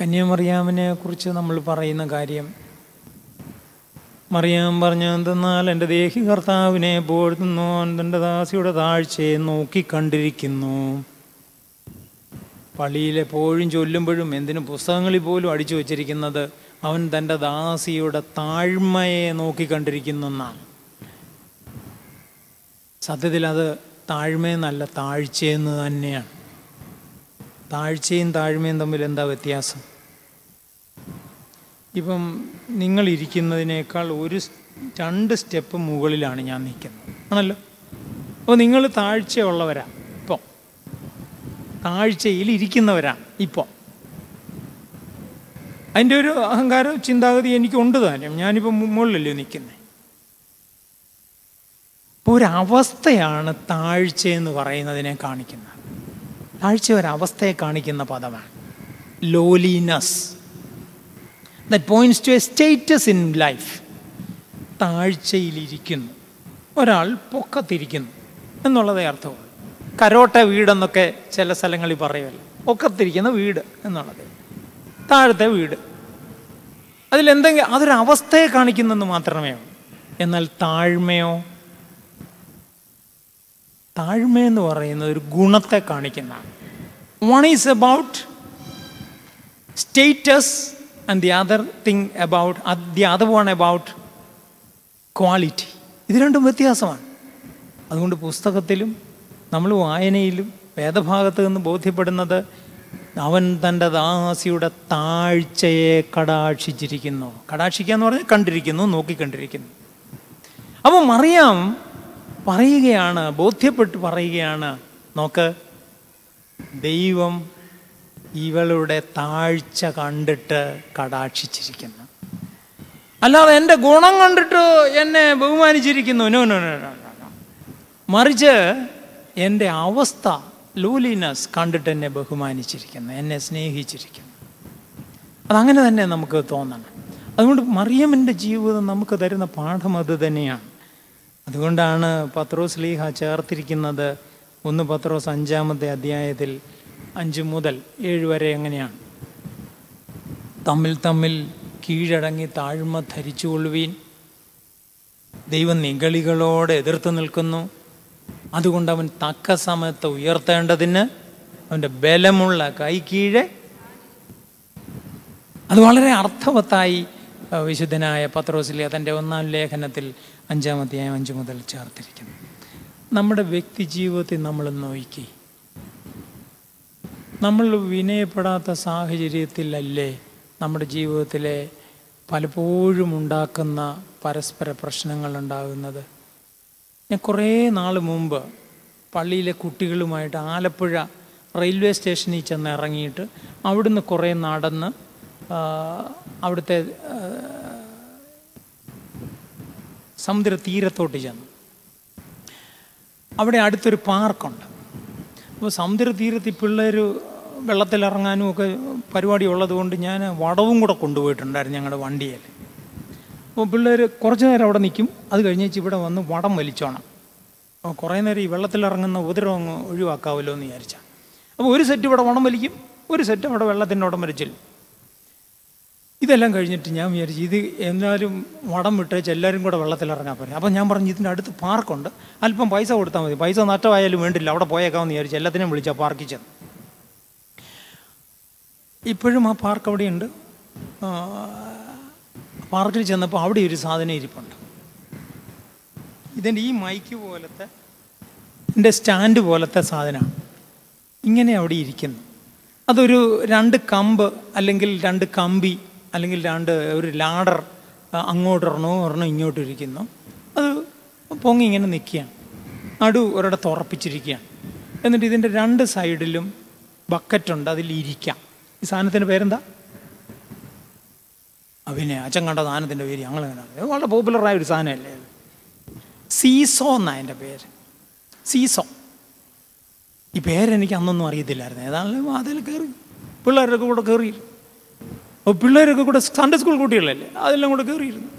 കന്യാമറിയാമിനെ കുറിച്ച് നമ്മൾ പറയുന്ന കാര്യം മറിയാം പറഞ്ഞു എന്തെന്നാൽ എന്റെ ദേഹി കർത്താവിനെ പോഴ്ത്തുന്നു എന്റെ ദാസിയുടെ താഴ്ചയെ നോക്കിക്കണ്ടിരിക്കുന്നു. പള്ളിയിൽ പോഴും ചൊല്ലുമ്പോഴും എന്തിനു പുസ്തകങ്ങളിൽ പോലും അടിച്ചു വച്ചിരിക്കുന്നത് അവൻ തന്റെ ദാസിയുടെ താഴ്മയെ നോക്കിക്കണ്ടിരിക്കുന്നു എന്നാണ് സത്യത്തിൽ അത് താഴ്മയെന്നല്ല താഴ്ചയെന്ന് തന്നെയാണ്. താഴ്ചയും താഴ്മയും തമ്മിൽ എന്താ വ്യത്യാസം? ഇപ്പം നിങ്ങൾ ഇരിക്കുന്നതിനേക്കാൾ ഒരു രണ്ട് സ്റ്റെപ്പ് മുകളിലാണ് ഞാൻ നിൽക്കുന്നത്. ആണല്ലോ? അപ്പോൾ നിങ്ങൾ താഴ്ചയുള്ളവരാ ഇപ്പോൾ താഴ്ചയിൽ ഇരിക്കുന്നവരാണ് ഇപ്പോൾ അതിന്റെ ഒരു അഹങ്കാര ചിന്താഗതി എനിക്കുണ്ട് താനും. ഞാനിപ്പോൾ മുകളിലല്ലേ നിൽക്കുന്നത് ഇപ്പോൾ ഒരവസ്ഥയാണ് താഴ്ചയെന്ന് പറയുന്നതിനെ കാണിക്കുന്നത്. താഴ്ച ഒരവസ്ഥയെ കാണിക്കുന്ന പദമാണ്. Lowliness that points to a status in life താഴ്ചയിലിരിക്കുന്നു. ഒരാൾ പൊക്കത്തിരിക്കുന്നു. എന്നുള്ളതേ അർത്ഥമുള്ളൂ കരോട്ട വീടെന്നൊക്കെ ചില സ്ഥലങ്ങളിൽ പറയുമല്ലോ പൊക്കത്തിരിക്കുന്ന വീട് എന്നുള്ളത്. താഴത്തെ വീട്. അതിലെന്തെങ്കിലും അതൊരവസ്ഥയെ കാണിക്കുന്നെന്ന് മാത്രമേ ഉള്ളൂ. എന്നാൽ താഴ്മയോ താഴ്മയെന്ന് പറയുന്നത് ഒരു ഗുണത്തെ കാണിക്കുന്നതാണ് one is about status and the other thing about the other one about quality ഇത് രണ്ടും വ്യത്യാസമാണ്. അതുകൊണ്ട് പുസ്തകത്തിലും നമ്മൾ വായനയിലും വേദഭാഗത്ത് നിന്ന് ബോധ്യപ്പെടുന്നത് അവൻ തന്റെ ദാസിയുടെ താഴ്ചയെ കടാക്ഷിച്ചിരിക്കുന്നു. കടാക്ഷിക്കുക എന്ന് പറഞ്ഞാൽ കണ്ടിരിക്കുന്നു നോക്കിക്കണ്ടിരിക്കുന്നു. അപ്പോൾ മറിയാം പറയുകയാണ് ബോധ്യപ്പെട്ട് പറയുകയാണ്. നോക്ക് ദൈവം ഇവളുടെ താഴ്ച കണ്ടിട്ട് കടാക്ഷിച്ചിരിക്കുന്നു. അല്ലാതെ എന്റെ ഗുണം കണ്ടിട്ട് എന്നെ ബഹുമാനിച്ചിരിക്കുന്നു. No no. മറിച്ച് എന്റെ അവസ്ഥ ലൂലിനസ് കണ്ടിട്ട് എന്നെ ബഹുമാനിച്ചിരിക്കുന്നു എന്നെ സ്നേഹിച്ചിരിക്കുന്നു. അതങ്ങനെ തന്നെ നമുക്ക് തോന്നണം. അതുകൊണ്ട് മറിയമിന്റെ ജീവിതം നമുക്ക് തരുന്ന പാഠം അത് തന്നെയാണ്. അതുകൊണ്ടാണ് പത്രോസ് ലീഹ ചേർത്തിരിക്കുന്നത് ഒന്ന് പത്രോസ് അഞ്ചാമത്തെ അധ്യായത്തിൽ അഞ്ച് മുതൽ ഏഴ് വരെ എങ്ങനെയാണ്? തമ്മിൽ തമ്മിൽ കീഴടങ്ങി താഴ്മ ധരിച്ചുകൊള്ളുവീൻ. ദൈവം നിഗളികളോട് എതിർത്ത് നിൽക്കുന്നു. അതുകൊണ്ട് അവൻ തക്ക സമയത്ത് ഉയർത്തേണ്ടതിന് അവന്റെ ബലമുള്ള കൈ കീഴെ അത് വളരെ അർത്ഥവത്തായി വിശുദ്ധനായ പത്രോസിലെ തന്റെ ഒന്നാം ലേഖനത്തിൽ അഞ്ചാമത്തെയായ അഞ്ച് മുതൽ ചേർത്തിരിക്കുന്നു. നമ്മുടെ വ്യക്തി ജീവിതത്തിൽ നമ്മൾ നോക്കി. നമ്മൾ വിനയപ്പെടാത്ത സാഹചര്യത്തിലല്ലേ നമ്മുടെ ജീവിതത്തിലെ പലപ്പോഴും ഉണ്ടാക്കുന്ന പരസ്പര പ്രശ്നങ്ങൾ ഉണ്ടാകുന്നത്? ഞാൻ കുറേ നാൾ മുമ്പ് പള്ളിയിലെ കുട്ടികളുമായിട്ട് ആലപ്പുഴ റെയിൽവേ സ്റ്റേഷനിൽ ചെന്ന് ഇറങ്ങിയിട്ട് അവിടുന്ന് കുറേ നടന്ന് അവിടുത്തെ ആ, സമുദ്ര തീരത്തോട്ട് ചെന്നു. അവിടെ അടുത്തൊരു പാർക്കുണ്ട്. അപ്പോൾ സമുദ്ര തീരത്തിൽ പിള്ളേർ വെള്ളത്തിലിറങ്ങാനും ഒക്കെ പരിപാടി ഉള്ളതുകൊണ്ട് ഞാൻ വടവും കൂടെ കൊണ്ടുപോയിട്ടുണ്ടായിരുന്നു ഞങ്ങളുടെ വണ്ടിയിൽ. അപ്പോൾ പിള്ളേർ കുറച്ച് നേരം അവിടെ നിൽക്കും. അത് കഴിഞ്ഞേച്ച് ഇവിടെ വന്ന് വടം വലിച്ചോണം. അപ്പോൾ കുറേ നേരം ഈ വെള്ളത്തിലിറങ്ങുന്ന ഉപദ്രവം അങ്ങ് ഒഴിവാക്കാമല്ലോ എന്ന് വിചാരിച്ചാൽ അപ്പോൾ ഒരു സെറ്റ് ഇവിടെ വടം വലിക്കും ഒരു സെറ്റ് അവിടെ വെള്ളത്തിന്റെ ഉടം വരച്ചില്ല ഇതെല്ലാം കഴിഞ്ഞിട്ട് ഞാൻ വിചാരിച്ചു ഇത് എന്നാലും വടം വിട്ടേച്ച് എല്ലാവരും കൂടെ വെള്ളത്തിലിറങ്ങാൻ പറഞ്ഞു അപ്പം ഞാൻ പറഞ്ഞു ഇതിന്റെ അടുത്ത് പാർക്കുണ്ട്. അല്പം പൈസ കൊടുത്താൽ മതി. പൈസ നഷ്ടമായാലും വേണ്ടില്ല. അവിടെ പോയേക്കാമെന്ന് വിചാരിച്ചു എല്ലാത്തിനെയും വിളിച്ചാൽ പാർക്കിൽ ചെന്ന്. ഇപ്പോഴും ആ പാർക്ക് അവിടെയുണ്ട്. പാർക്കിൽ ചെന്നപ്പോൾ അവിടെ ഒരു സാധനം ഇരിപ്പുണ്ട്. ഇതിന്റെ ഈ മൈക്ക് പോലത്തെ എന്റെ സ്റ്റാൻഡ് പോലത്തെ സാധനമാണ്. ഇങ്ങനെ അവിടെ ഇരിക്കുന്നു. അതൊരു രണ്ട് കമ്പ് അല്ലെങ്കിൽ രണ്ട് കമ്പി അല്ലെങ്കിൽ രണ്ട് ഒരു ലാഡർ അങ്ങോട്ട് ഇറണോ ഇങ്ങോട്ട് ഇരിക്കുന്നു അത് പൊങ്ങി ഇങ്ങനെ നിൽക്കുകയാണ്. നടു ഒരിടത്ത് തുറപ്പിച്ചിരിക്കുകയാണ് എന്നിട്ട് ഇതിന്റെ രണ്ട് സൈഡിലും ബക്കറ്റുണ്ട് അതിൽ ഇരിക്കാം. ഈ സാധനത്തിന്റെ പേരെന്താ? അഭിനയ അച്ഛൻ കണ്ട സാധനത്തിന്റെ പേര് ഞങ്ങൾ കണ്ടത് വളരെ പോപ്പുലറായ ഒരു സാധനമല്ലേ സീസോ എന്നാണ് എന്റെ പേര്. സീസോ. ഈ പേരെനിക്ക് അന്നൊന്നും അറിയത്തില്ലായിരുന്നു. ഏതാണെങ്കിലും അതിൽ കയറി. പിള്ളേരുടെ കൂടെ കയറി. അപ്പോൾ പിള്ളേരൊക്കെ കൂടെ സൺഡേ സ്കൂൾ കുട്ടികളല്ലേ അതെല്ലാം കൂടെ കയറിയിരുന്നു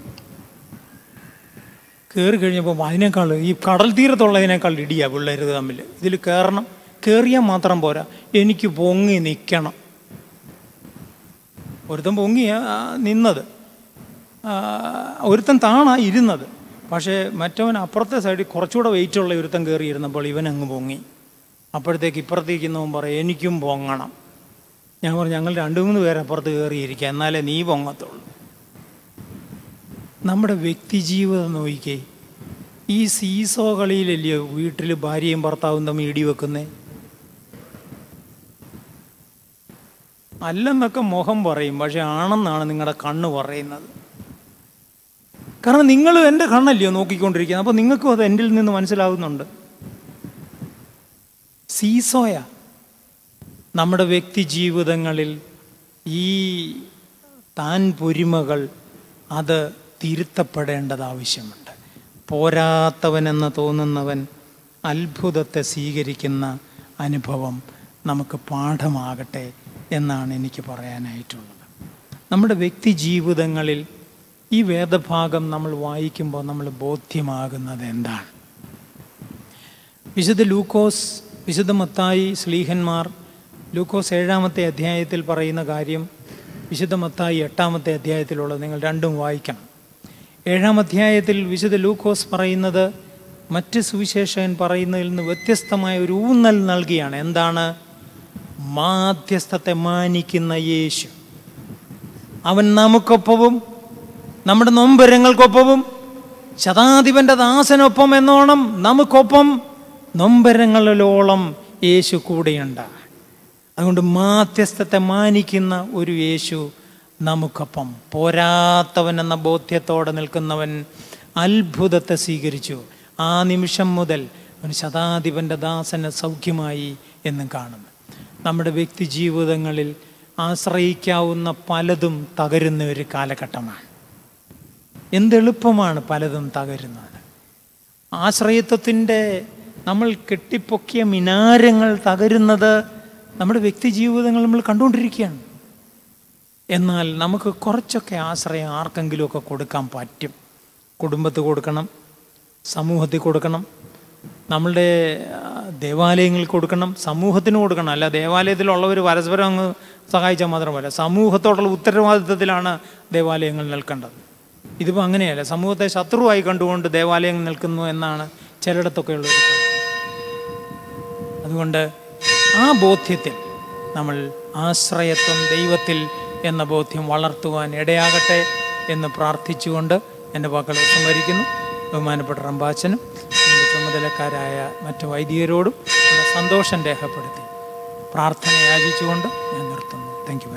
കയറി കഴിഞ്ഞപ്പോൾ അതിനേക്കാൾ ഈ കടൽ തീരത്തുള്ളതിനേക്കാൾ ഇടിയാണ് പിള്ളേർ തമ്മിൽ ഇതിൽ കയറണം കയറിയാൽ മാത്രം പോരാ. എനിക്ക് പൊങ്ങി നിൽക്കണം ഒരുത്തൻ പൊങ്ങിയ നിന്നത്. ഒരുത്തൻ താണ ഇരുന്നത്. പക്ഷേ മറ്റവൻ അപ്പുറത്തെ സൈഡിൽ കുറച്ചുകൂടെ വെയിറ്റുള്ള ഒരുത്തൻ കയറി ഇരുന്നപ്പോൾ ഇവൻ അങ്ങ് പൊങ്ങി. അപ്പോഴത്തേക്ക് ഇപ്പുറത്തേക്കുന്നവൻ പറയും എനിക്കും പൊങ്ങണം. ഞാൻ പറഞ്ഞു ഞങ്ങൾ രണ്ട് മൂന്ന് പേരെ അപ്പുറത്ത് കയറിയിരിക്കുക എന്നാലേ നീ പൊങ്ങത്തുള്ളൂ. നമ്മുടെ വ്യക്തിജീവിതം നോക്കിക്കേ ഈ സീസോ കളിയിലല്ലയോ വീട്ടിൽ ഭാര്യയും ഭർത്താവും തമ്മിൽ ഇടി വെക്കുന്നേ? അല്ലെന്നൊക്കെ മുഖം പറയും പക്ഷെ ആണെന്നാണ് നിങ്ങളുടെ കണ്ണ് പറയുന്നത്. കാരണം നിങ്ങൾ എന്റെ കണ്ണല്ലയോ നോക്കിക്കൊണ്ടിരിക്കുന്നത് അപ്പോൾ നിങ്ങൾക്കും അത് എന്റെ നിന്ന് മനസ്സിലാവുന്നുണ്ട്. സീസോയ. നമ്മുടെ വ്യക്തി ജീവിതങ്ങളിൽ ഈ താൻ പൊരിമകൾ അത് തിരുത്തപ്പെടേണ്ടത് ആവശ്യമുണ്ട്. പോരാത്തവനെന്ന് തോന്നുന്നവൻ അത്ഭുതത്തെ സ്വീകരിക്കുന്ന അനുഭവം നമുക്ക് പാഠമാകട്ടെ എന്നാണ് എനിക്ക് പറയാനായിട്ടുള്ളത്. നമ്മുടെ വ്യക്തി ജീവിതങ്ങളിൽ ഈ വേദഭാഗം നമ്മൾ വായിക്കുമ്പോൾ നമ്മൾ ബോധ്യമാകുന്നത് എന്താണ്? വിശുദ്ധ ലൂക്കോസ് വിശുദ്ധ മത്തായി സ്ലീഹന്മാർ ലൂക്കോസ് ഏഴാമത്തെ അധ്യായത്തിൽ പറയുന്ന കാര്യം വിശുദ്ധ മത്തായി എട്ടാമത്തെ അധ്യായത്തിലുള്ളത് നിങ്ങൾ രണ്ടും വായിക്കണം. ഏഴാം അധ്യായത്തിൽ വിശുദ്ധ ലൂക്കോസ് പറയുന്നത് മറ്റ് സുവിശേഷകൻ പറയുന്നതിൽ നിന്ന് വ്യത്യസ്തമായ ഒരു ഊന്നൽ നൽകിയാണ്. എന്താണ്? മാധ്യസ്ഥത്തെ മാനിക്കുന്ന യേശു. അവൻ നമുക്കൊപ്പവും നമ്മുടെ നൊമ്പരങ്ങൾക്കൊപ്പവും ശതാധിപന്റെ ദാസനൊപ്പം എന്നോണം നമുക്കൊപ്പം നൊമ്പരങ്ങളിലോളം യേശു കൂടെയുണ്ട്. അതുകൊണ്ട് മാധ്യസ്ഥത്തെ മാനിക്കുന്ന ഒരു യേശു നമുക്കൊപ്പം. പോരാത്തവൻ എന്ന ബോധ്യത്തോടെ നിൽക്കുന്നവൻ അത്ഭുതത്തെ സ്വീകരിച്ചു. ആ നിമിഷം മുതൽ ഒരു ശതാധിപന്റെ ദാസന് സൗഖ്യമായി എന്നും കാണുന്നു. നമ്മുടെ വ്യക്തി ജീവിതങ്ങളിൽ ആശ്രയിക്കാവുന്ന പലതും തകരുന്ന ഒരു കാലഘട്ടമാണ്. എന്തെളുപ്പമാണ് പലതും തകരുന്നത്? ആശ്രയത്വത്തിന്റെ നമ്മൾ കെട്ടിപ്പൊക്കിയ മിനാരങ്ങൾ തകരുന്നത് നമ്മുടെ വ്യക്തി ജീവിതങ്ങൾ നമ്മൾ കണ്ടുകൊണ്ടിരിക്കുകയാണ്. എന്നാൽ നമുക്ക് കുറച്ചൊക്കെ ആശ്രയം ആർക്കെങ്കിലുമൊക്കെ കൊടുക്കാൻ പറ്റും. കുടുംബത്തിൽ കൊടുക്കണം സമൂഹത്തിൽ കൊടുക്കണം നമ്മളുടെ ദേവാലയങ്ങളിൽ കൊടുക്കണം സമൂഹത്തിന് കൊടുക്കണം. അല്ല ദേവാലയത്തിലുള്ളവർ പരസ്പരം അങ്ങ് സഹായിച്ചാൽ മാത്രമല്ല സമൂഹത്തോടുള്ള ഉത്തരവാദിത്വത്തിലാണ് ദേവാലയങ്ങൾ നിൽക്കേണ്ടത്. ഇതിപ്പോൾ അങ്ങനെയല്ല. സമൂഹത്തെ ശത്രുവായി കണ്ടുകൊണ്ട് ദേവാലയങ്ങൾ നിൽക്കുന്നു എന്നാണ് ചിലയിടത്തൊക്കെയുള്ളത് അതുകൊണ്ട് ആ ബോധ്യത്തിൽ നമ്മൾ ആശ്രയത്വം ദൈവത്തിൽ എന്ന ബോധ്യം വളർത്തുവാൻ ഇടയാകട്ടെ എന്ന് പ്രാർത്ഥിച്ചുകൊണ്ട് എന്റെ വാക്കുകൾ സംഭരിക്കുന്നു ബഹുമാനപ്പെട്ട റമ്പാച്ചനും ചുമതലക്കാരായ മറ്റു വൈദികരോടും സന്തോഷം രേഖപ്പെടുത്തി പ്രാർത്ഥന യാചിച്ചുകൊണ്ട് ഞാൻ നിർത്തുന്നു. Thank you